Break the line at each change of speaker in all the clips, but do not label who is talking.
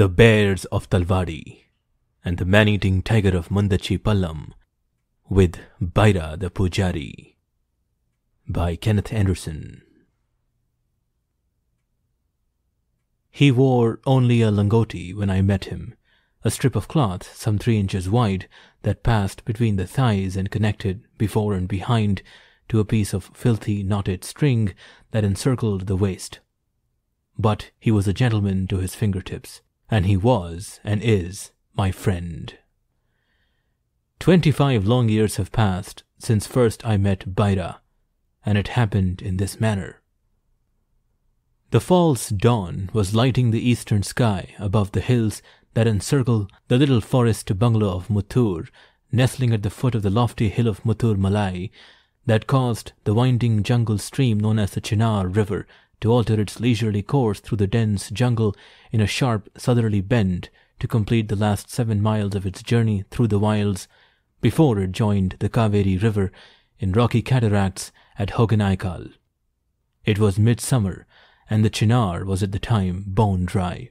The Bears of Talvadi and the Man-Eating Tiger of Mundachipallam with Byra the Pujari by Kenneth Anderson. He wore only a langoti when I met him, a strip of cloth some three inches wide that passed between the thighs and connected before and behind to a piece of filthy knotted string that encircled the waist. But he was a gentleman to his fingertips, and he was and is my friend. Twenty five long years have passed since first I met Byra, and it happened in this manner. The false dawn was lighting the eastern sky above the hills that encircle the little forest bungalow of Mutur, nestling at the foot of the lofty hill of Mutur Malai, that caused the winding jungle stream known as the Chinar River to alter its leisurely course through the dense jungle in a sharp southerly bend to complete the last seven miles of its journey through the wilds before it joined the Kaveri River in rocky cataracts at Hoganaikal. It was midsummer, and the Chinar was at the time bone dry.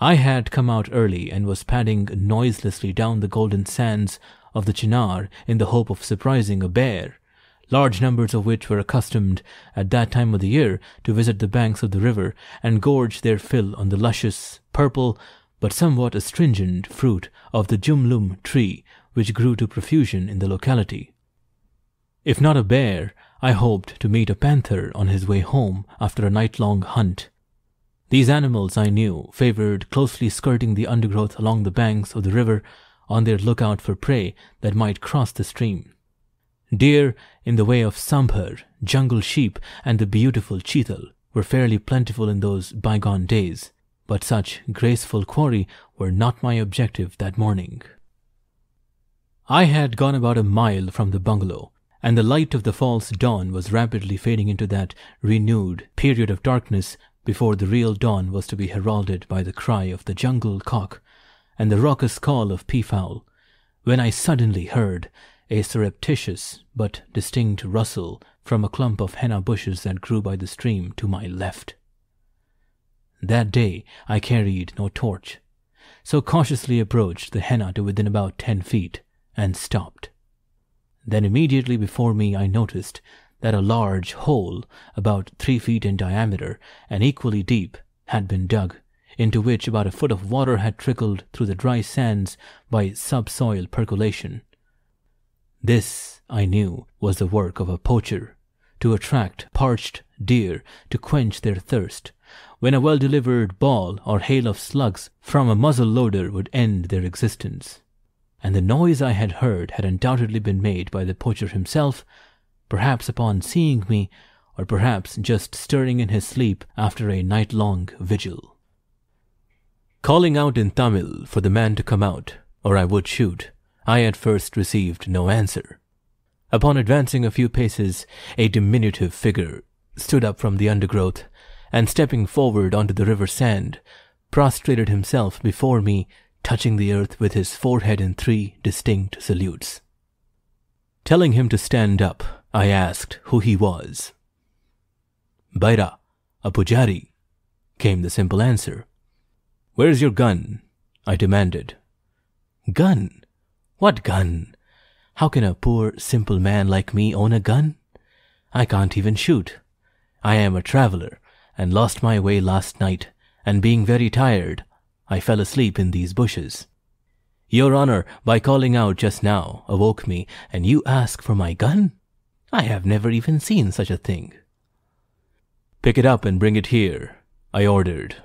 I had come out early and was padding noiselessly down the golden sands of the Chinar in the hope of surprising a bear, large numbers of which were accustomed at that time of the year to visit the banks of the river and gorge their fill on the luscious, purple, but somewhat astringent fruit of the jumlum tree which grew to profusion in the locality. If not a bear, I hoped to meet a panther on his way home after a night-long hunt. These animals, I knew, favored closely skirting the undergrowth along the banks of the river on their lookout for prey that might cross the stream. Deer in the way of sambhar, jungle sheep, and the beautiful cheetal were fairly plentiful in those bygone days, but such graceful quarry were not my objective that morning. I had gone about a mile from the bungalow, and the light of the false dawn was rapidly fading into that renewed period of darkness before the real dawn was to be heralded by the cry of the jungle cock and the raucous call of peafowl, when I suddenly heard a surreptitious but distinct rustle from a clump of henna bushes that grew by the stream to my left. That day I carried no torch, so cautiously approached the henna to within about ten feet and stopped. Then immediately before me I noticed that a large hole, about three feet in diameter and equally deep, had been dug, into which about a foot of water had trickled through the dry sands by subsoil percolation. This, I knew, was the work of a poacher, to attract parched deer to quench their thirst, when a well delivered ball or hail of slugs from a muzzle loader would end their existence. And the noise I had heard had undoubtedly been made by the poacher himself, perhaps upon seeing me, or perhaps just stirring in his sleep after a night long vigil. Calling out in Tamil for the man to come out, or I would shoot, I at first received no answer. Upon advancing a few paces, a diminutive figure stood up from the undergrowth, and stepping forward onto the river sand, prostrated himself before me, touching the earth with his forehead in three distinct salutes. Telling him to stand up, I asked who he was. Byra, a pujari, came the simple answer. Where's your gun? I demanded. Gun? What gun? How can a poor, simple man like me own a gun? I can't even shoot. I am a traveler, and lost my way last night, and being very tired, I fell asleep in these bushes. Your Honor, by calling out just now, awoke me, and you ask for my gun? I have never even seen such a thing. Pick it up and bring it here, I ordered.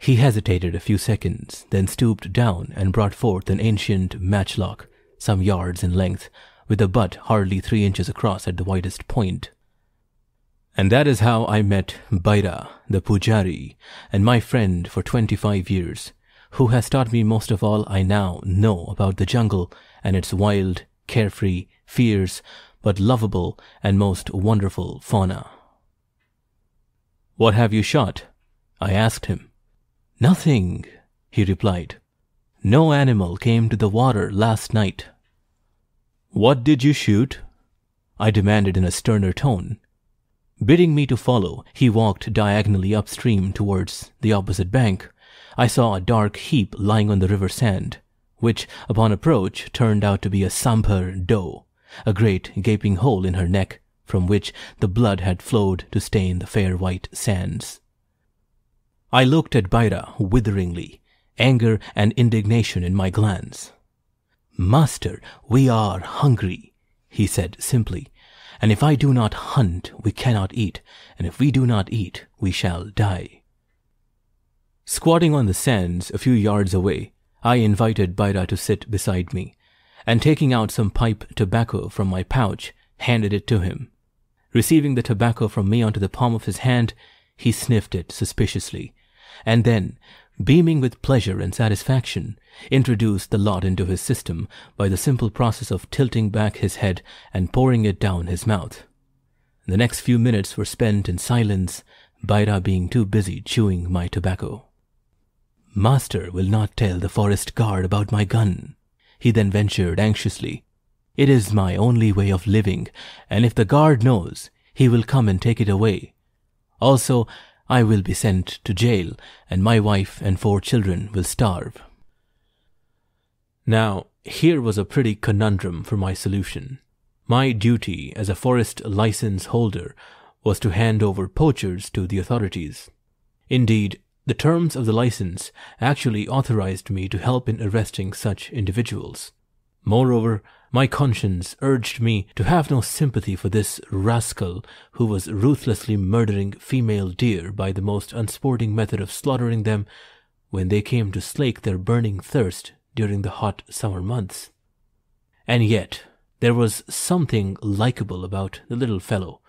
He hesitated a few seconds, then stooped down and brought forth an ancient matchlock, some yards in length, with a butt hardly three inches across at the widest point. And that is how I met Byra, the Pujari, and my friend for twenty-five years, who has taught me most of all I now know about the jungle and its wild, carefree, fierce, but lovable and most wonderful fauna. What have you shot? I asked him. Nothing, he replied. No animal came to the water last night. What did you shoot? I demanded in a sterner tone. Bidding me to follow, he walked diagonally upstream towards the opposite bank. I saw a dark heap lying on the river sand, which, upon approach, turned out to be a Sambhur doe, a great gaping hole in her neck from which the blood had flowed to stain the fair white sands. I looked at Byra witheringly, anger and indignation in my glance. Master, we are hungry, he said simply, and if I do not hunt, we cannot eat, and if we do not eat, we shall die. Squatting on the sands a few yards away, I invited Byra to sit beside me, and taking out some pipe tobacco from my pouch, handed it to him. Receiving the tobacco from me onto the palm of his hand, he sniffed it suspiciously, and then, beaming with pleasure and satisfaction, introduced the lot into his system by the simple process of tilting back his head and pouring it down his mouth. The next few minutes were spent in silence, Byra being too busy chewing my tobacco. Master will not tell the forest guard about my gun, he then ventured anxiously. It is my only way of living, and if the guard knows, he will come and take it away. Also, I will be sent to jail, and my wife and four children will starve. Now, here was a pretty conundrum for my solution. My duty as a forest license holder was to hand over poachers to the authorities. Indeed, the terms of the license actually authorized me to help in arresting such individuals. Moreover, my conscience urged me to have no sympathy for this rascal who was ruthlessly murdering female deer by the most unsporting method of slaughtering them when they came to slake their burning thirst during the hot summer months. And yet, there was something likable about the little fellow,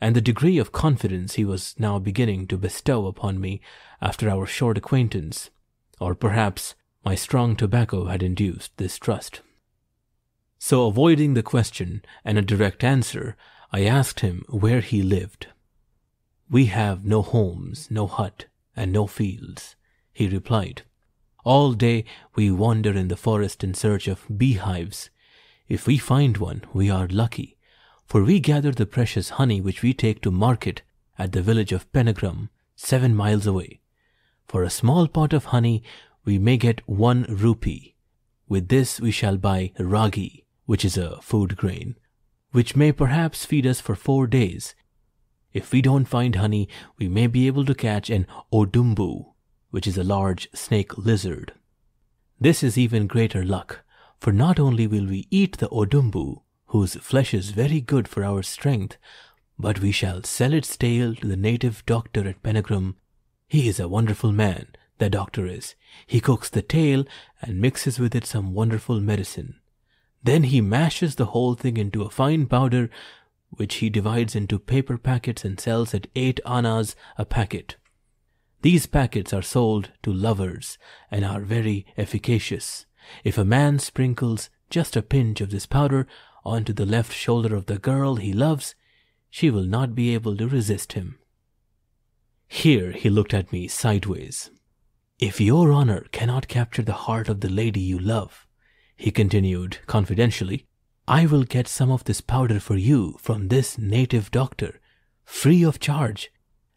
and the degree of confidence he was now beginning to bestow upon me after our short acquaintance, or perhaps my strong tobacco had induced this trust. So, avoiding the question and a direct answer, I asked him where he lived. We have no homes, no hut, and no fields, he replied. All day we wander in the forest in search of beehives. If we find one, we are lucky, for we gather the precious honey which we take to market at the village of Penagram, seven miles away. For a small pot of honey, we may get one rupee. With this we shall buy ragi, which is a food grain, which may perhaps feed us for four days. If we don't find honey, we may be able to catch an odumbu, which is a large snake lizard. This is even greater luck, for not only will we eat the odumbu, whose flesh is very good for our strength, but we shall sell its tail to the native doctor at Penagram. He is a wonderful man, the doctor is. He cooks the tail and mixes with it some wonderful medicine. Then he mashes the whole thing into a fine powder, which he divides into paper packets and sells at eight annas a packet. These packets are sold to lovers and are very efficacious. If a man sprinkles just a pinch of this powder onto the left shoulder of the girl he loves, she will not be able to resist him. Here he looked at me sideways. If your honor cannot capture the heart of the lady you love, he continued confidentially, I will get some of this powder for you from this native doctor, free of charge,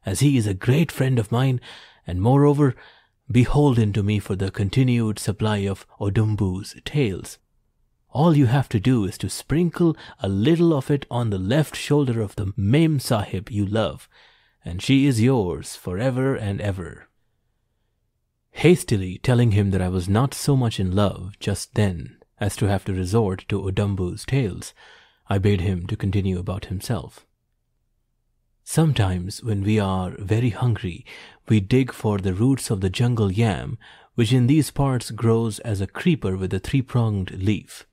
as he is a great friend of mine, and moreover, beholden to me for the continued supply of Odumbu's tails. All you have to do is to sprinkle a little of it on the left shoulder of the Mem Sahib you love, and she is yours forever and ever. Hastily telling him that I was not so much in love just then as to have to resort to Odumbu's tails, I bade him to continue about himself. Sometimes, when we are very hungry, we dig for the roots of the jungle yam, which in these parts grows as a creeper with a three pronged leaf.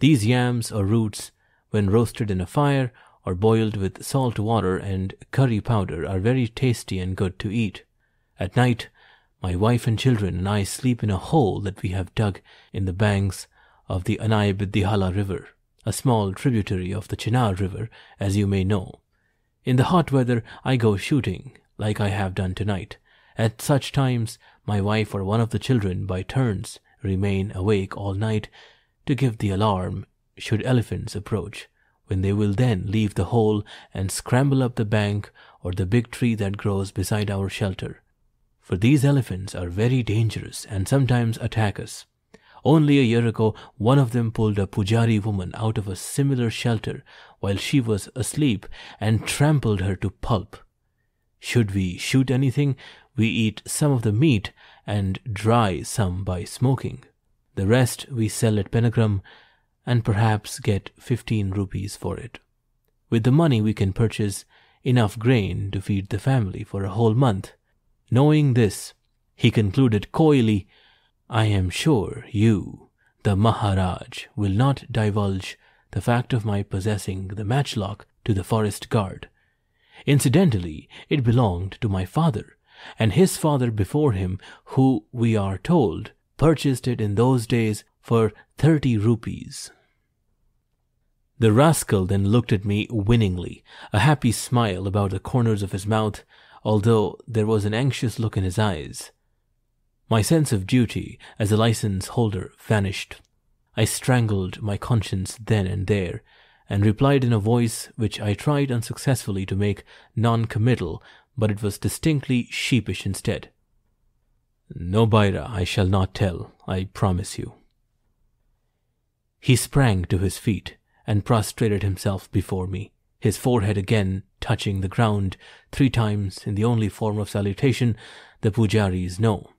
These yams or roots, when roasted in a fire or boiled with salt water and curry powder, are very tasty and good to eat. At night, my wife and children and I sleep in a hole that we have dug in the banks of the Anai Biddihala River, a small tributary of the Chinar River, as you may know. In the hot weather, I go shooting, like I have done tonight. At such times, my wife or one of the children, by turns, remain awake all night to give the alarm should elephants approach, when they will then leave the hole and scramble up the bank or the big tree that grows beside our shelter. For these elephants are very dangerous and sometimes attack us. Only a year ago, one of them pulled a Pujari woman out of a similar shelter while she was asleep and trampled her to pulp. Should we shoot anything, we eat some of the meat and dry some by smoking. The rest we sell at Penagram and perhaps get 15 rupees for it. With the money, we can purchase enough grain to feed the family for a whole month. Knowing this, he concluded coyly, I am sure you, the Maharaj, will not divulge the fact of my possessing the matchlock to the forest guard. Incidentally, it belonged to my father, and his father before him, who, we are told, purchased it in those days for thirty rupees. The rascal then looked at me winningly, a happy smile about the corners of his mouth, although there was an anxious look in his eyes. My sense of duty as a license holder vanished. I strangled my conscience then and there, and replied in a voice which I tried unsuccessfully to make non committal, but it was distinctly sheepish instead. No, Byra, I shall not tell, I promise you. He sprang to his feet and prostrated himself before me, his forehead again touching the ground three times in the only form of salutation the pujaris know.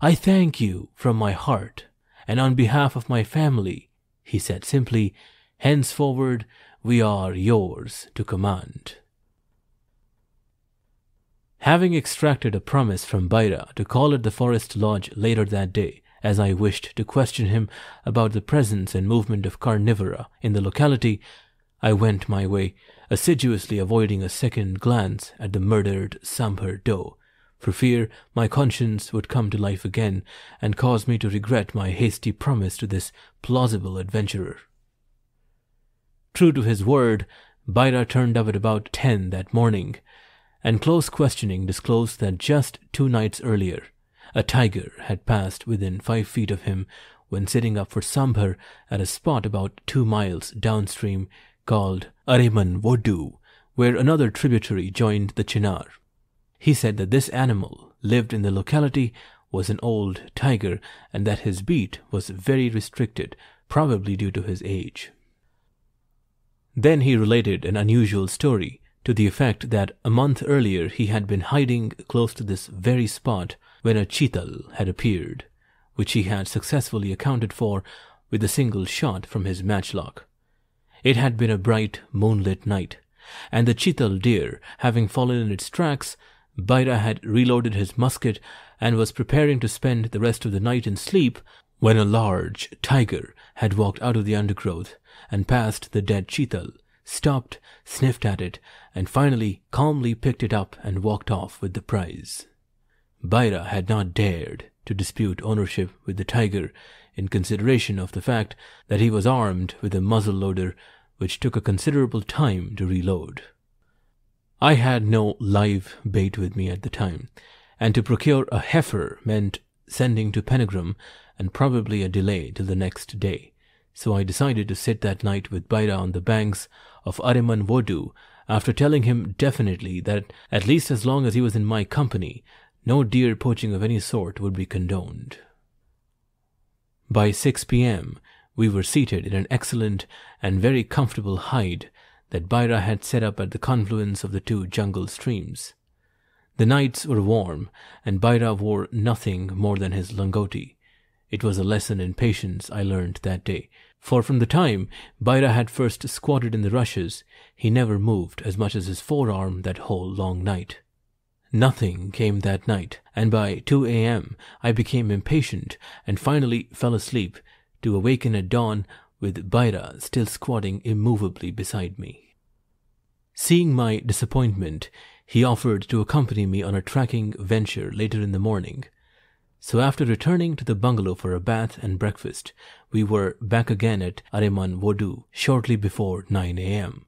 I thank you from my heart, and on behalf of my family, he said simply, henceforward we are yours to command. Having extracted a promise from Byra to call at the forest lodge later that day, as I wished to question him about the presence and movement of carnivora in the locality, I went my way, assiduously avoiding a second glance at the murdered Sambhur doe, for fear my conscience would come to life again and cause me to regret my hasty promise to this plausible adventurer. True to his word, Byra turned up at about ten that morning, and close questioning disclosed that just two nights earlier, a tiger had passed within five feet of him when sitting up for Sambhur at a spot about two miles downstream called Ariman Vodu, where another tributary joined the Chinar. He said that this animal lived in the locality, was an old tiger, and that his beat was very restricted, probably due to his age. Then he related an unusual story to the effect that a month earlier he had been hiding close to this very spot when a chital had appeared, which he had successfully accounted for with a single shot from his matchlock. It had been a bright moonlit night, and the chital deer having fallen in its tracks, Byra had reloaded his musket and was preparing to spend the rest of the night in sleep when a large tiger had walked out of the undergrowth and passed the dead chital, stopped, sniffed at it, and finally calmly picked it up and walked off with the prize. Byra had not dared to dispute ownership with the tiger in consideration of the fact that he was armed with a muzzle loader which took a considerable time to reload. I had no live bait with me at the time, and to procure a heifer meant sending to Penagram and probably a delay till the next day. So I decided to sit that night with Byra on the banks of Ariman Vodu after telling him definitely that at least as long as he was in my company, no deer poaching of any sort would be condoned. By 6 p.m., we were seated in an excellent and very comfortable hide that Byra had set up at the confluence of the two jungle streams. The nights were warm, and Byra wore nothing more than his langoti. It was a lesson in patience I learned that day, for from the time Byra had first squatted in the rushes, he never moved as much as his forearm that whole long night. Nothing came that night, and by 2 a.m. I became impatient and finally fell asleep to awaken at dawn with Byra still squatting immovably beside me. Seeing my disappointment, he offered to accompany me on a tracking venture later in the morning. So after returning to the bungalow for a bath and breakfast, we were back again at Ariman Vodu shortly before 9 a.m.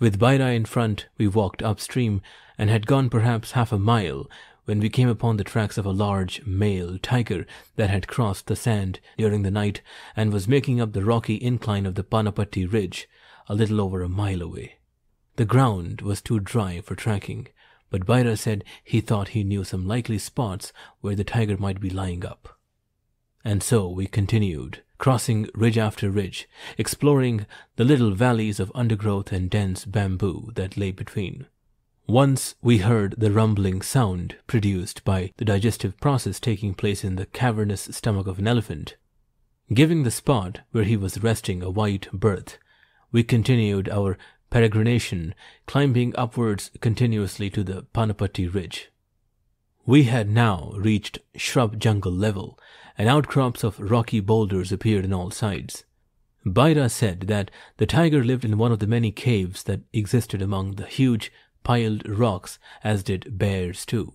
With Byra in front, we walked upstream and had gone perhaps half a mile when we came upon the tracks of a large male tiger that had crossed the sand during the night and was making up the rocky incline of the Panapati ridge, a little over a mile away. The ground was too dry for tracking, but Byra said he thought he knew some likely spots where the tiger might be lying up. And so we continued, crossing ridge after ridge, exploring the little valleys of undergrowth and dense bamboo that lay between. Once we heard the rumbling sound produced by the digestive process taking place in the cavernous stomach of an elephant. Giving the spot where he was resting a wide berth, we continued our peregrination, climbing upwards continuously to the Panapati ridge. We had now reached shrub jungle level, and outcrops of rocky boulders appeared on all sides. Byra said that the tiger lived in one of the many caves that existed among the huge piled rocks, as did bears too.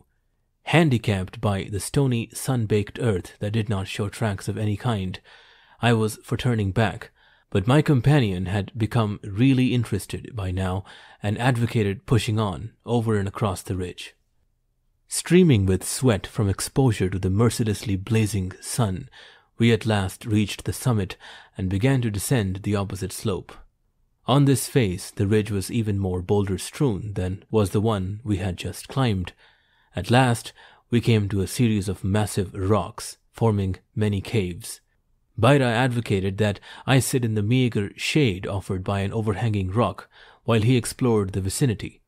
Handicapped by the stony, sun-baked earth that did not show tracks of any kind, I was for turning back, but my companion had become really interested by now and advocated pushing on, over and across the ridge. Streaming with sweat from exposure to the mercilessly blazing sun, we at last reached the summit and began to descend the opposite slope. On this face, the ridge was even more boulder strewn than was the one we had just climbed. At last, we came to a series of massive rocks forming many caves. Byra advocated that I sit in the meager shade offered by an overhanging rock while he explored the vicinity.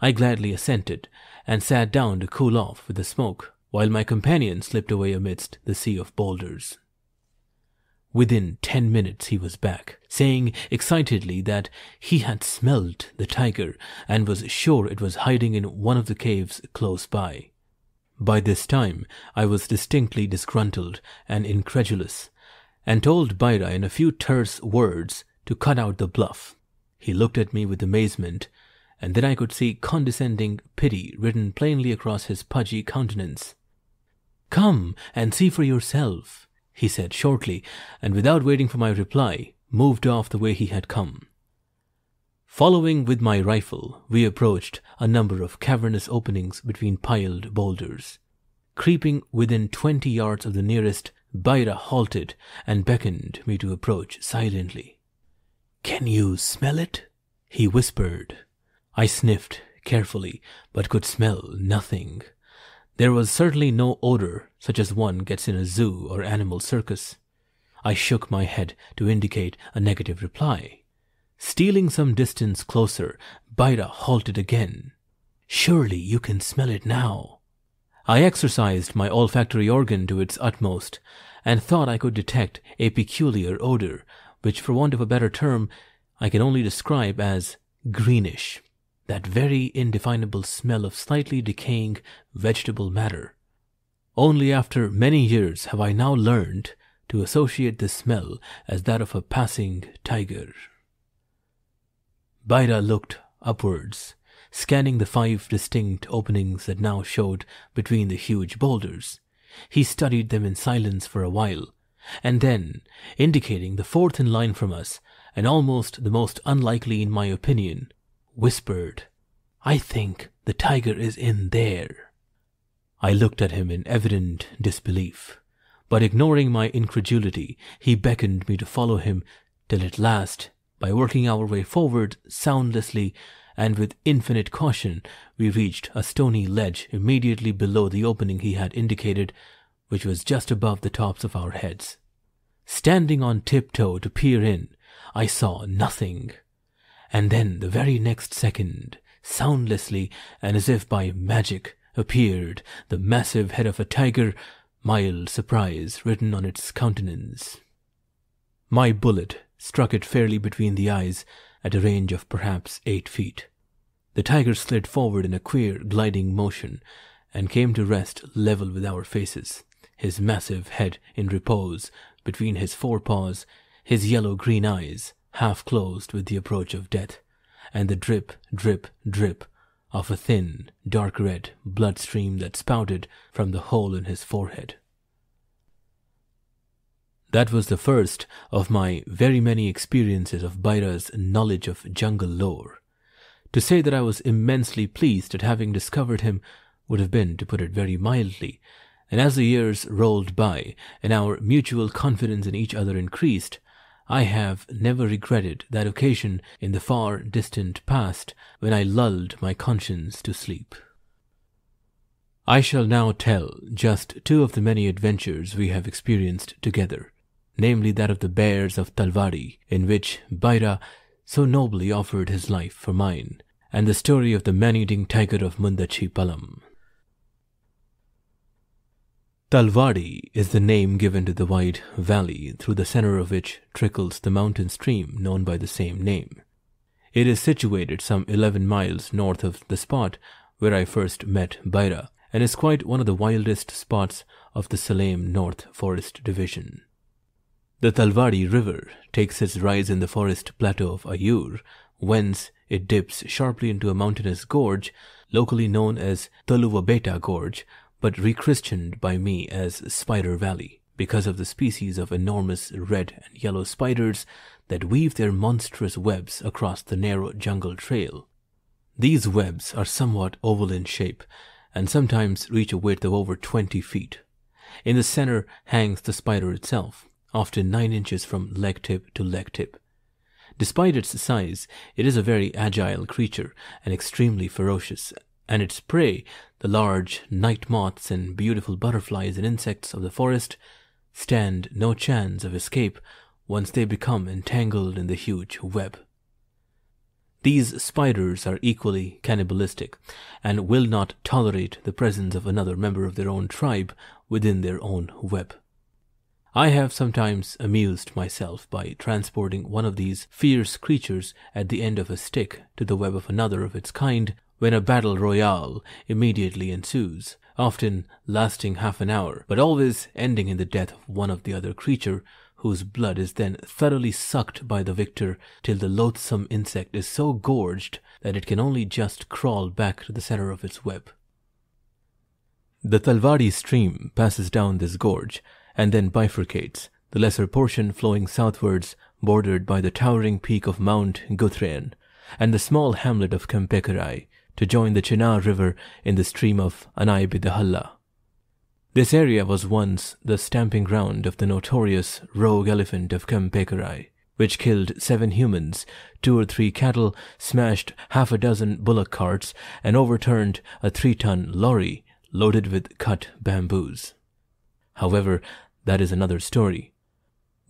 I gladly assented and sat down to cool off with the smoke, while my companion slipped away amidst the sea of boulders. Within ten minutes he was back, saying excitedly that he had smelt the tiger and was sure it was hiding in one of the caves close by. By this time I was distinctly disgruntled and incredulous, and told Byra in a few terse words to cut out the bluff. He looked at me with amazement and then I could see condescending pity written plainly across his pudgy countenance. Come and see for yourself, he said shortly, and without waiting for my reply, moved off the way he had come. Following with my rifle, we approached a number of cavernous openings between piled boulders. Creeping within twenty yards of the nearest, Byra halted and beckoned me to approach silently. Can you smell it? he whispered. I sniffed carefully, but could smell nothing. There was certainly no odor such as one gets in a zoo or animal circus. I shook my head to indicate a negative reply. Stealing some distance closer, Byra halted again. Surely you can smell it now. I exercised my olfactory organ to its utmost and thought I could detect a peculiar odor, which, for want of a better term, I can only describe as greenish that very indefinable smell of slightly decaying vegetable matter. Only after many years have I now learned to associate this smell as that of a passing tiger. Byra looked upwards, scanning the five distinct openings that now showed between the huge boulders. He studied them in silence for a while, and then, indicating the fourth in line from us, and almost the most unlikely in my opinion, whispered, I think the tiger is in there. I looked at him in evident disbelief, but ignoring my incredulity, he beckoned me to follow him till at last, by working our way forward soundlessly and with infinite caution, we reached a stony ledge immediately below the opening he had indicated, which was just above the tops of our heads. Standing on tiptoe to peer in, I saw nothing and then the very next second, soundlessly and as if by magic, appeared the massive head of a tiger, mild surprise written on its countenance. My bullet struck it fairly between the eyes at a range of perhaps eight feet. The tiger slid forward in a queer gliding motion and came to rest level with our faces, his massive head in repose between his forepaws, his yellow green eyes half closed with the approach of death, and the drip, drip, drip of a thin, dark red blood stream that spouted from the hole in his forehead. That was the first of my very many experiences of Byra's knowledge of jungle lore. To say that I was immensely pleased at having discovered him would have been to put it very mildly, and as the years rolled by and our mutual confidence in each other increased, I have never regretted that occasion in the far distant past when I lulled my conscience to sleep. I shall now tell just two of the many adventures we have experienced together, namely that of the bears of Talvadi, in which Byra so nobly offered his life for mine, and the story of the man-eating tiger of Mundachi Talvadi is the name given to the wide valley through the center of which trickles the mountain stream known by the same name. It is situated some 11 miles north of the spot where I first met Byra and is quite one of the wildest spots of the Salem North Forest Division. The Talvadi River takes its rise in the forest plateau of Ayur, whence it dips sharply into a mountainous gorge, locally known as Taluvabeta Gorge, but rechristened by me as Spider Valley because of the species of enormous red and yellow spiders that weave their monstrous webs across the narrow jungle trail. These webs are somewhat oval in shape and sometimes reach a width of over 20 feet. In the center hangs the spider itself, often 9 inches from leg tip to leg tip. Despite its size, it is a very agile creature and extremely ferocious, and its prey, the large night moths and beautiful butterflies and insects of the forest, stand no chance of escape once they become entangled in the huge web. These spiders are equally cannibalistic and will not tolerate the presence of another member of their own tribe within their own web. I have sometimes amused myself by transporting one of these fierce creatures at the end of a stick to the web of another of its kind when a battle royale immediately ensues, often lasting half an hour, but always ending in the death of one of the other creature whose blood is then thoroughly sucked by the victor till the loathsome insect is so gorged that it can only just crawl back to the center of its web. The Talvadi stream passes down this gorge and then bifurcates, the lesser portion flowing southwards, bordered by the towering peak of Mount Guthran and the small hamlet of Kempekarai, to join the Chinar River in the stream of Anai Bidahalla. This area was once the stamping ground of the notorious rogue elephant of Kempekarai, which killed seven humans, two or three cattle, smashed half a dozen bullock carts, and overturned a three-ton lorry loaded with cut bamboos. However, that is another story.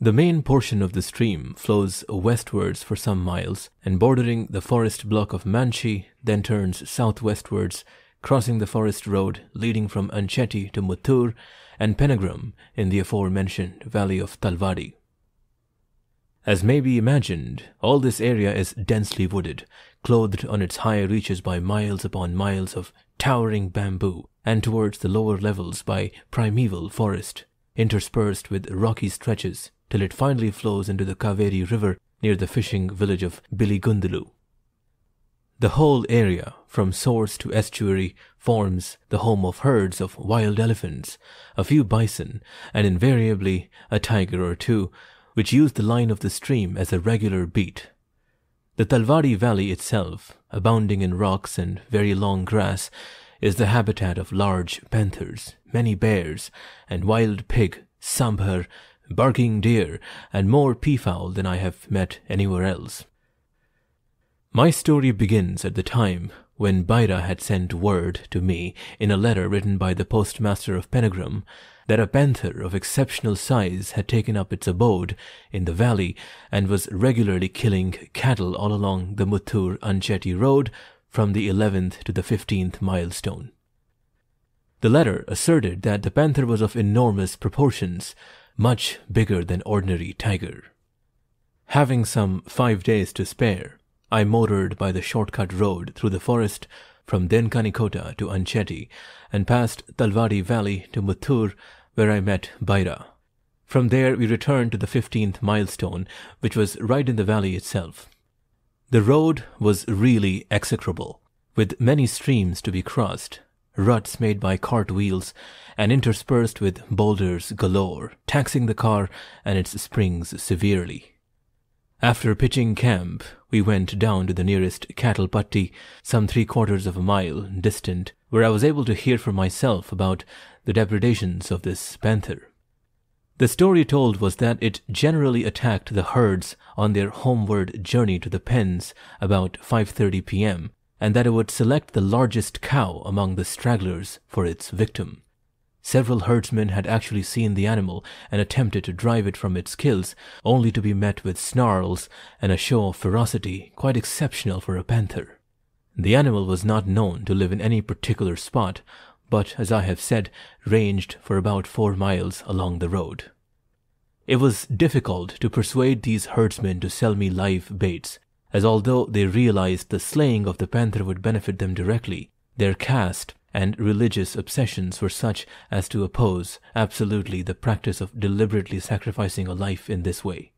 The main portion of the stream flows westwards for some miles, and bordering the forest block of Manchi, then turns southwestwards crossing the forest road leading from Anchetti to Muttur and Penagram in the aforementioned valley of Talvadi. As may be imagined, all this area is densely wooded, clothed on its higher reaches by miles upon miles of towering bamboo, and towards the lower levels by primeval forest, interspersed with rocky stretches, till it finally flows into the Kaveri River near the fishing village of Biligundulu. The whole area, from source to estuary, forms the home of herds of wild elephants, a few bison, and invariably a tiger or two, which use the line of the stream as a regular beat. The Talvadi Valley itself, abounding in rocks and very long grass, is the habitat of large panthers, many bears, and wild pig, sambhar, barking deer, and more peafowl than I have met anywhere else. My story begins at the time when Byra had sent word to me in a letter written by the postmaster of Penagram that a panther of exceptional size had taken up its abode in the valley and was regularly killing cattle all along the Muttur Anchetti road from the 11th to the 15th milestone. The letter asserted that the panther was of enormous proportions, much bigger than ordinary tiger. Having some five days to spare, I motored by the shortcut road through the forest from Denkanikota to Anchetti and past Talvadi Valley to Muttur where I met Byra. From there we returned to the 15th milestone, which was right in the valley itself. The road was really execrable, with many streams to be crossed, ruts made by cart wheels, and interspersed with boulders galore, taxing the car and its springs severely. After pitching camp, we went down to the nearest cattle patti, some three quarters of a mile distant, where I was able to hear for myself about the depredations of this panther. The story told was that it generally attacked the herds on their homeward journey to the pens about 5:30 p.m. and that it would select the largest cow among the stragglers for its victim. Several herdsmen had actually seen the animal and attempted to drive it from its kills, only to be met with snarls and a show of ferocity quite exceptional for a panther. The animal was not known to live in any particular spot, but, as I have said, ranged for about four miles along the road. It was difficult to persuade these herdsmen to sell me live baits, as although they realized the slaying of the panther would benefit them directly, their caste and religious obsessions were such as to oppose absolutely the practice of deliberately sacrificing a life in this way.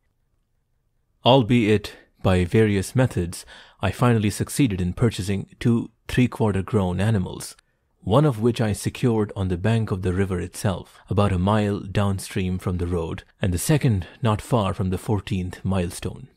Albeit by various methods, I finally succeeded in purchasing two three quarter grown animals, one of which I secured on the bank of the river itself, about a mile downstream from the road, and the second not far from the fourteenth milestone.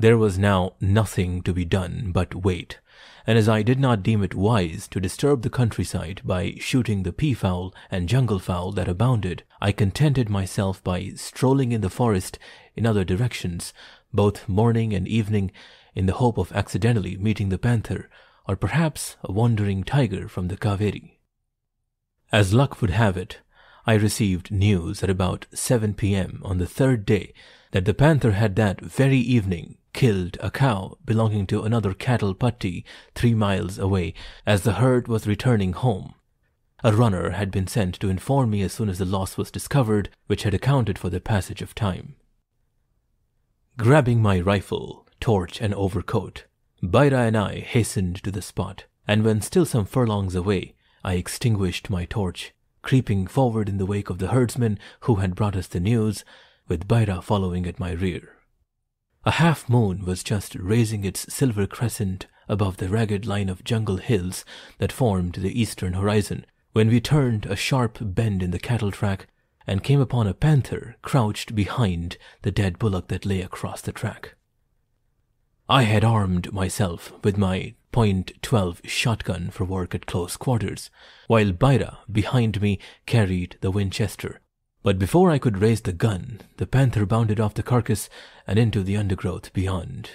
There was now nothing to be done but wait, and as I did not deem it wise to disturb the countryside by shooting the peafowl and jungle fowl that abounded, I contented myself by strolling in the forest in other directions, both morning and evening, in the hope of accidentally meeting the panther, or perhaps a wandering tiger from the Kaveri. As luck would have it, I received news at about 7 p.m. on the third day that the panther had that very evening killed a cow belonging to another cattle patti three miles away as the herd was returning home. A runner had been sent to inform me as soon as the loss was discovered, which had accounted for the passage of time. Grabbing my rifle, torch, and overcoat, Byra and I hastened to the spot, and when still some furlongs away, I extinguished my torch, creeping forward in the wake of the herdsman who had brought us the news, with Byra following at my rear. A half moon was just raising its silver crescent above the ragged line of jungle hills that formed the eastern horizon when we turned a sharp bend in the cattle track and came upon a panther crouched behind the dead bullock that lay across the track. I had armed myself with my .12 shotgun for work at close quarters, while Byra behind me carried the Winchester but before I could raise the gun, the panther bounded off the carcass and into the undergrowth beyond.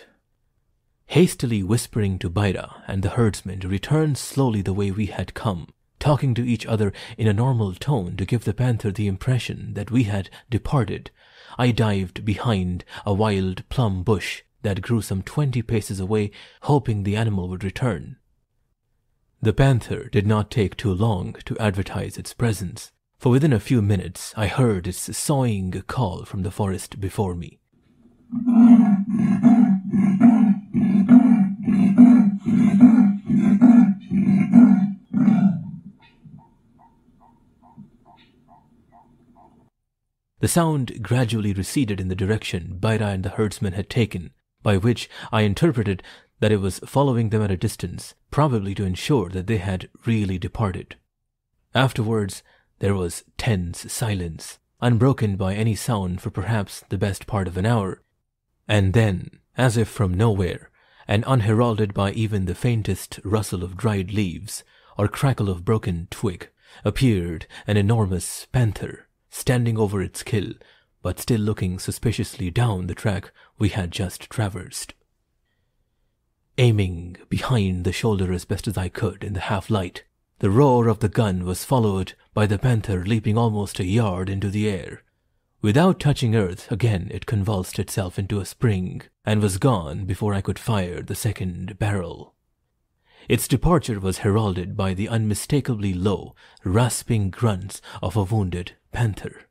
Hastily whispering to Byra and the herdsman to return slowly the way we had come, talking to each other in a normal tone to give the panther the impression that we had departed, I dived behind a wild plum bush that grew some twenty paces away, hoping the animal would return. The panther did not take too long to advertise its presence for within a few minutes I heard its sawing call from the forest before me. The sound gradually receded in the direction Byra and the herdsman had taken, by which I interpreted that it was following them at a distance, probably to ensure that they had really departed. Afterwards, there was tense silence, unbroken by any sound for perhaps the best part of an hour. And then, as if from nowhere, and unheralded by even the faintest rustle of dried leaves or crackle of broken twig, appeared an enormous panther, standing over its kill, but still looking suspiciously down the track we had just traversed. Aiming behind the shoulder as best as I could in the half light, the roar of the gun was followed by the panther leaping almost a yard into the air. Without touching earth, again it convulsed itself into a spring and was gone before I could fire the second barrel. Its departure was heralded by the unmistakably low, rasping grunts of a wounded panther.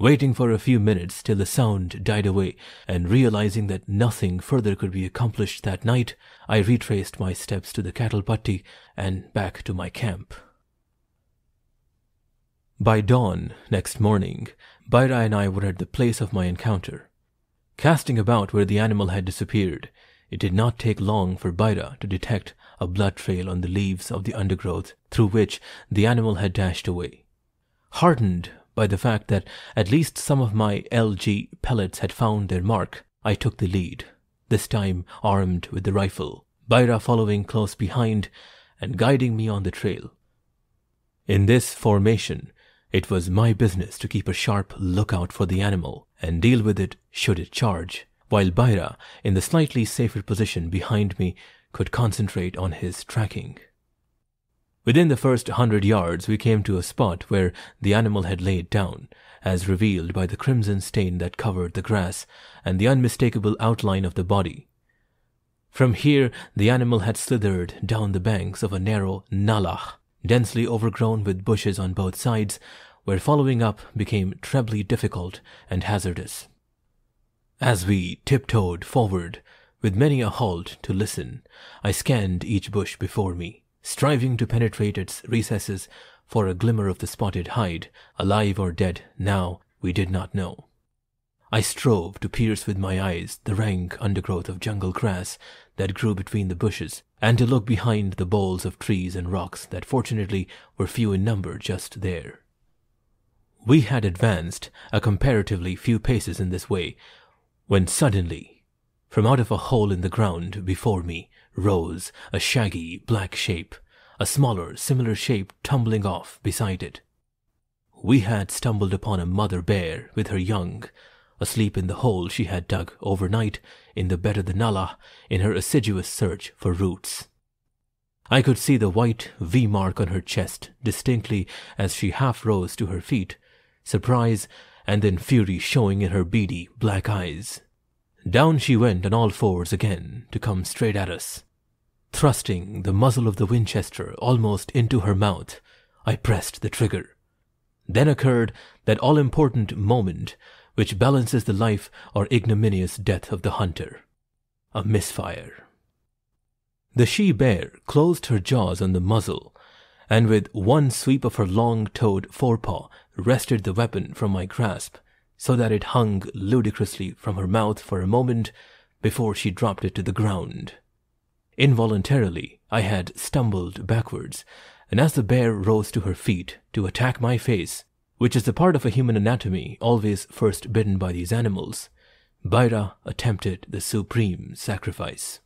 Waiting for a few minutes till the sound died away, and realizing that nothing further could be accomplished that night, I retraced my steps to the cattle patti and back to my camp. By dawn next morning, Byra and I were at the place of my encounter. Casting about where the animal had disappeared, it did not take long for Byra to detect a blood trail on the leaves of the undergrowth through which the animal had dashed away. Heartened by the fact that at least some of my LG pellets had found their mark, I took the lead, this time armed with the rifle, Byra following close behind and guiding me on the trail. In this formation, It was my business to keep a sharp lookout for the animal and deal with it should it charge, while Byra, in the slightly safer position behind me, could concentrate on his tracking. Within the first hundred yards, we came to a spot where the animal had laid down, as revealed by the crimson stain that covered the grass and the unmistakable outline of the body. From here, the animal had slithered down the banks of a narrow nalah, densely overgrown with bushes on both sides, where following up became trebly difficult and hazardous. As we tiptoed forward, with many a halt to listen, I scanned each bush before me, striving to penetrate its recesses for a glimmer of the spotted hide, alive or dead, now we did not know. I strove to pierce with my eyes the rank undergrowth of jungle grass that grew between the bushes, and to look behind the boles of trees and rocks that fortunately were few in number just there. We had advanced a comparatively few paces in this way, when suddenly, from out of a hole in the ground before me, rose a shaggy black shape, a smaller, similar shape tumbling off beside it. We had stumbled upon a mother bear with her young, asleep in the hole she had dug overnight in the bed of the Nala in her assiduous search for roots. I could see the white V mark on her chest distinctly as she half rose to her feet, surprise and then fury showing in her beady black eyes. Down she went on all fours again to come straight at us. Thrusting the muzzle of the Winchester almost into her mouth, I pressed the trigger. Then occurred that all important moment which balances the life or ignominious death of the hunter. A misfire. The she bear closed her jaws on the muzzle, and with one sweep of her long-toed forepaw wrested the weapon from my grasp, so that it hung ludicrously from her mouth for a moment before she dropped it to the ground. Involuntarily, I had stumbled backwards, and as the bear rose to her feet to attack my face, which is the part of a human anatomy always first bitten by these animals, Byra attempted the supreme sacrifice.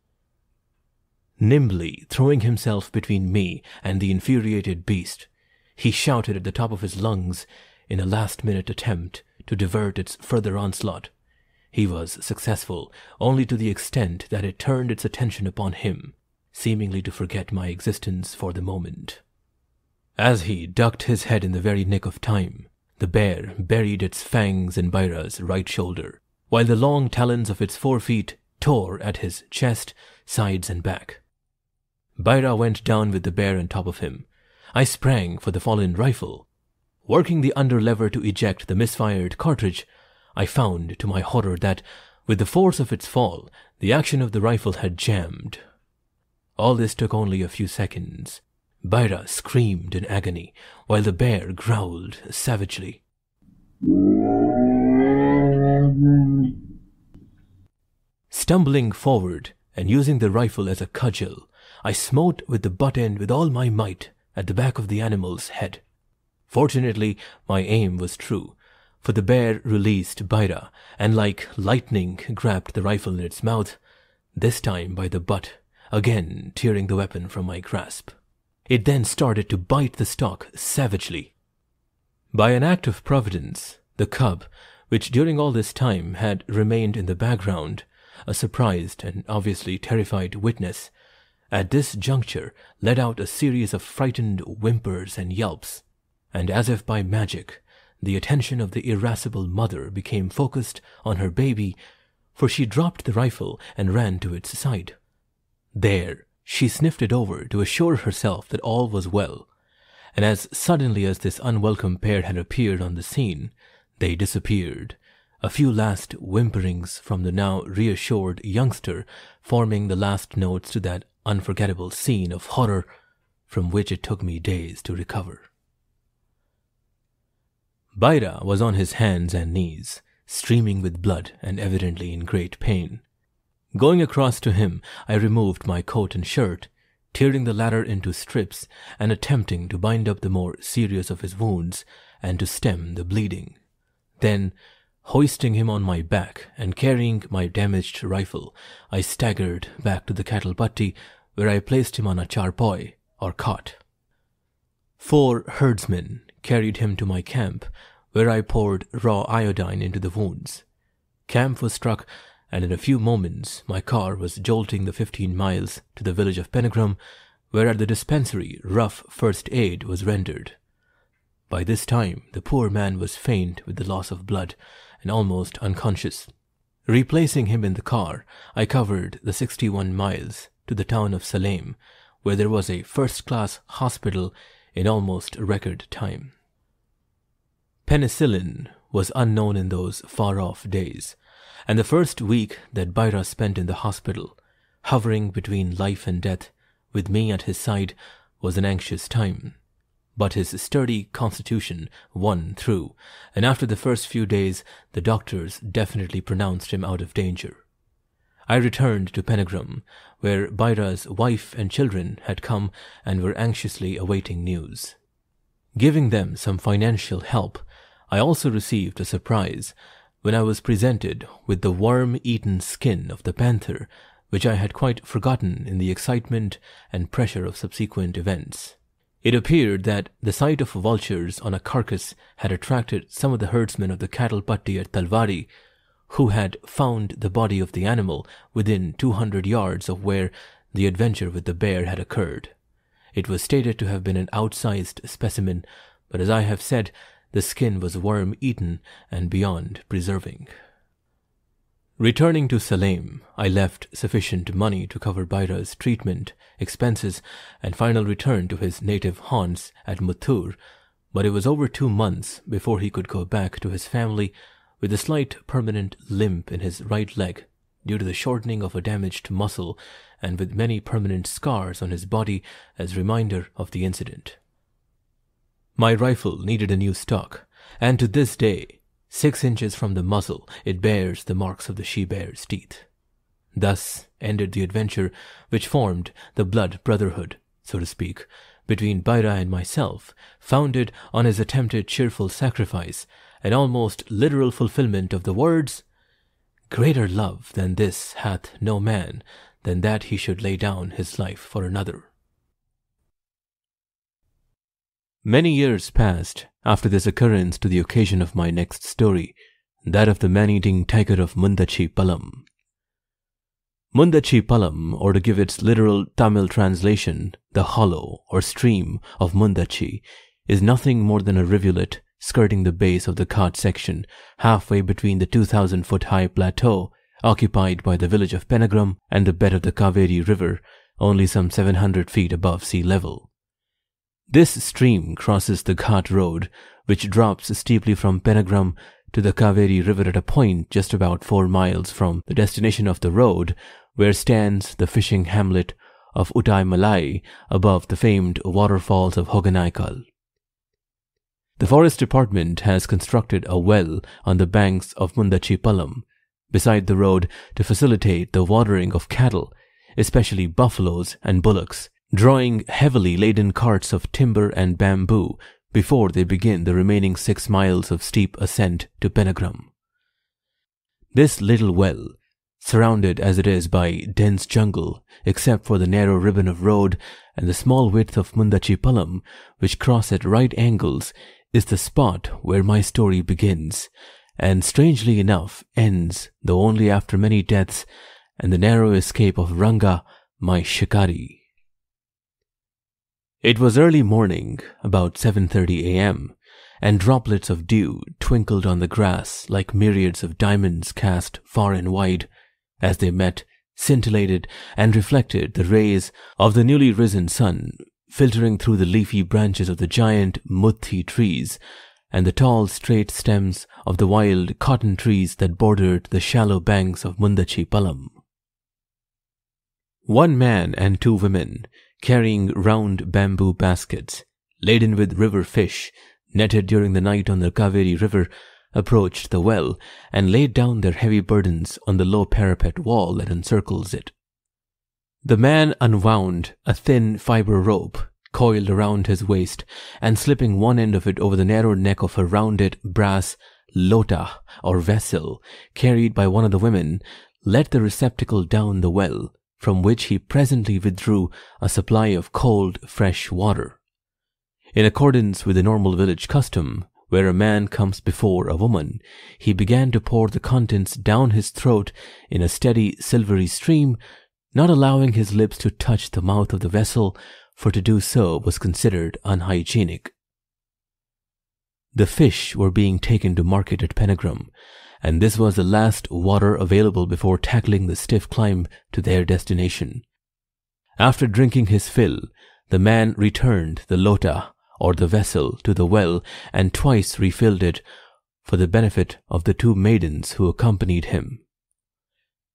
Nimbly throwing himself between me and the infuriated beast, he shouted at the top of his lungs in a last minute attempt to divert its further onslaught. He was successful only to the extent that it turned its attention upon him, seemingly to forget my existence for the moment. As he ducked his head in the very nick of time, the bear buried its fangs in Byra's right shoulder, while the long talons of its forefeet tore at his chest, sides, and back. Byra went down with the bear on top of him. I sprang for the fallen rifle. Working the under lever to eject the misfired cartridge, I found, to my horror, that, with the force of its fall, the action of the rifle had jammed. All this took only a few seconds. Byra screamed in agony, while the bear growled savagely. Stumbling forward and using the rifle as a cudgel, I smote with the butt end with all my might at the back of the animal's head. Fortunately, my aim was true, for the bear released Byra and like lightning grabbed the rifle in its mouth, this time by the butt, again tearing the weapon from my grasp. It then started to bite the stock savagely. By an act of providence, the cub, which during all this time had remained in the background, a surprised and obviously terrified witness, at this juncture let out a series of frightened whimpers and yelps, and as if by magic, the attention of the irascible mother became focused on her baby, for she dropped the rifle and ran to its side. There, she sniffed it over to assure herself that all was well, and as suddenly as this unwelcome pair had appeared on the scene, they disappeared, a few last whimperings from the now reassured youngster forming the last notes to that unforgettable scene of horror from which it took me days to recover. Byra was on his hands and knees, streaming with blood and evidently in great pain. Going across to him, I removed my coat and shirt, tearing the latter into strips and attempting to bind up the more serious of his wounds and to stem the bleeding. Then, hoisting him on my back and carrying my damaged rifle, I staggered back to the cattle patti where I placed him on a charpoy or cot. Four herdsmen carried him to my camp, where I poured raw iodine into the wounds. Camp was struck, and in a few moments my car was jolting the 15 miles to the village of Penagram, where at the dispensary rough first aid was rendered. By this time the poor man was faint with the loss of blood and almost unconscious. Replacing him in the car, I covered the 61 miles to the town of Salem, where there was a first class hospital in almost record time. Penicillin was unknown in those far off days, and the first week that Byra spent in the hospital, hovering between life and death, with me at his side, was an anxious time. But his sturdy constitution won through, and after the first few days, the doctors definitely pronounced him out of danger. I returned to Penagram, where Byra's wife and children had come and were anxiously awaiting news. Giving them some financial help, I also received a surprise when I was presented with the worm-eaten skin of the panther, which I had quite forgotten in the excitement and pressure of subsequent events. It appeared that the sight of vultures on a carcass had attracted some of the herdsmen of the cattle patti at Talvadi, who had found the body of the animal within 200 yards of where the adventure with the bear had occurred. It was stated to have been an outsized specimen, but as I have said, the skin was worm eaten and beyond preserving. Returning to Salem, I left sufficient money to cover Byra's treatment, expenses, and final return to his native haunts at Muttur, but it was over two months before he could go back to his family with a slight permanent limp in his right leg due to the shortening of a damaged muscle and with many permanent scars on his body as reminder of the incident. My rifle needed a new stock, and to this day Six inches from the muzzle, it bears the marks of the she-bear's teeth. Thus ended the adventure which formed the blood brotherhood, so to speak, between Byra and myself, founded on his attempted cheerful sacrifice, an almost literal fulfillment of the words, Greater love than this hath no man, than that he should lay down his life for another. Many years passed after this occurrence to the occasion of my next story, that of the man-eating tiger of Mundachipallam. Mundachi Palam, or to give its literal Tamil translation, the hollow or stream of Mundachi, is nothing more than a rivulet skirting the base of the Ghat section, halfway between the 2,000 foot high plateau occupied by the village of Penagram and the bed of the Kaveri River, only some 700 feet above sea level. This stream crosses the Ghat Road, which drops steeply from Penagram to the Kaveri River at a point just about four miles from the destination of the road, where stands the fishing hamlet of Uttaimalai above the famed waterfalls of Hogenakkal. The forest department has constructed a well on the banks of Mundachipallam, beside the road to facilitate the watering of cattle, especially buffaloes and bullocks, drawing heavily laden carts of timber and bamboo before they begin the remaining six miles of steep ascent to Penagram. This little well, surrounded as it is by dense jungle, except for the narrow ribbon of road and the small width of Mundachipallam, which cross at right angles, is the spot where my story begins, and strangely enough ends, though only after many deaths and the narrow escape of Ranga, my shikari. It was early morning, about 7:30 a.m., and droplets of dew twinkled on the grass like myriads of diamonds cast far and wide as they met, scintillated, and reflected the rays of the newly risen sun filtering through the leafy branches of the giant muthi trees and the tall straight stems of the wild cotton trees that bordered the shallow banks of Mundachipallam. One man and two women carrying round bamboo baskets laden with river fish netted during the night on the Kaveri River, approached the well and laid down their heavy burdens on the low parapet wall that encircles it. The man unwound a thin fiber rope coiled around his waist and slipping one end of it over the narrow neck of a rounded brass lota or vessel carried by one of the women, let the receptacle down the well from which he presently withdrew a supply of cold, fresh water. In accordance with the normal village custom, where a man comes before a woman, he began to pour the contents down his throat in a steady silvery stream, not allowing his lips to touch the mouth of the vessel, for to do so was considered unhygienic. The fish were being taken to market at Penagram, and this was the last water available before tackling the stiff climb to their destination. After drinking his fill, the man returned the lota or the vessel to the well and twice refilled it for the benefit of the two maidens who accompanied him.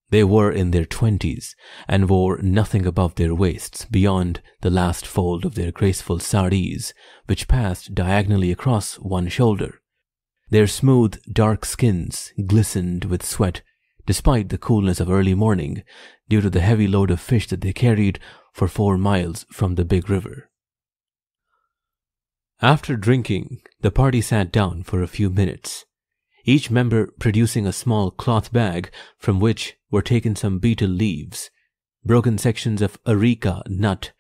They were in their twenties and wore nothing above their waists beyond the last fold of their graceful saris, which passed diagonally across one shoulder. Their smooth, dark skins glistened with sweat despite the coolness of early morning due to the heavy load of fish that they carried for four miles from the big river. After drinking, the party sat down for a few minutes, each member producing a small cloth bag from which were taken some betel leaves, broken sections of areca nut,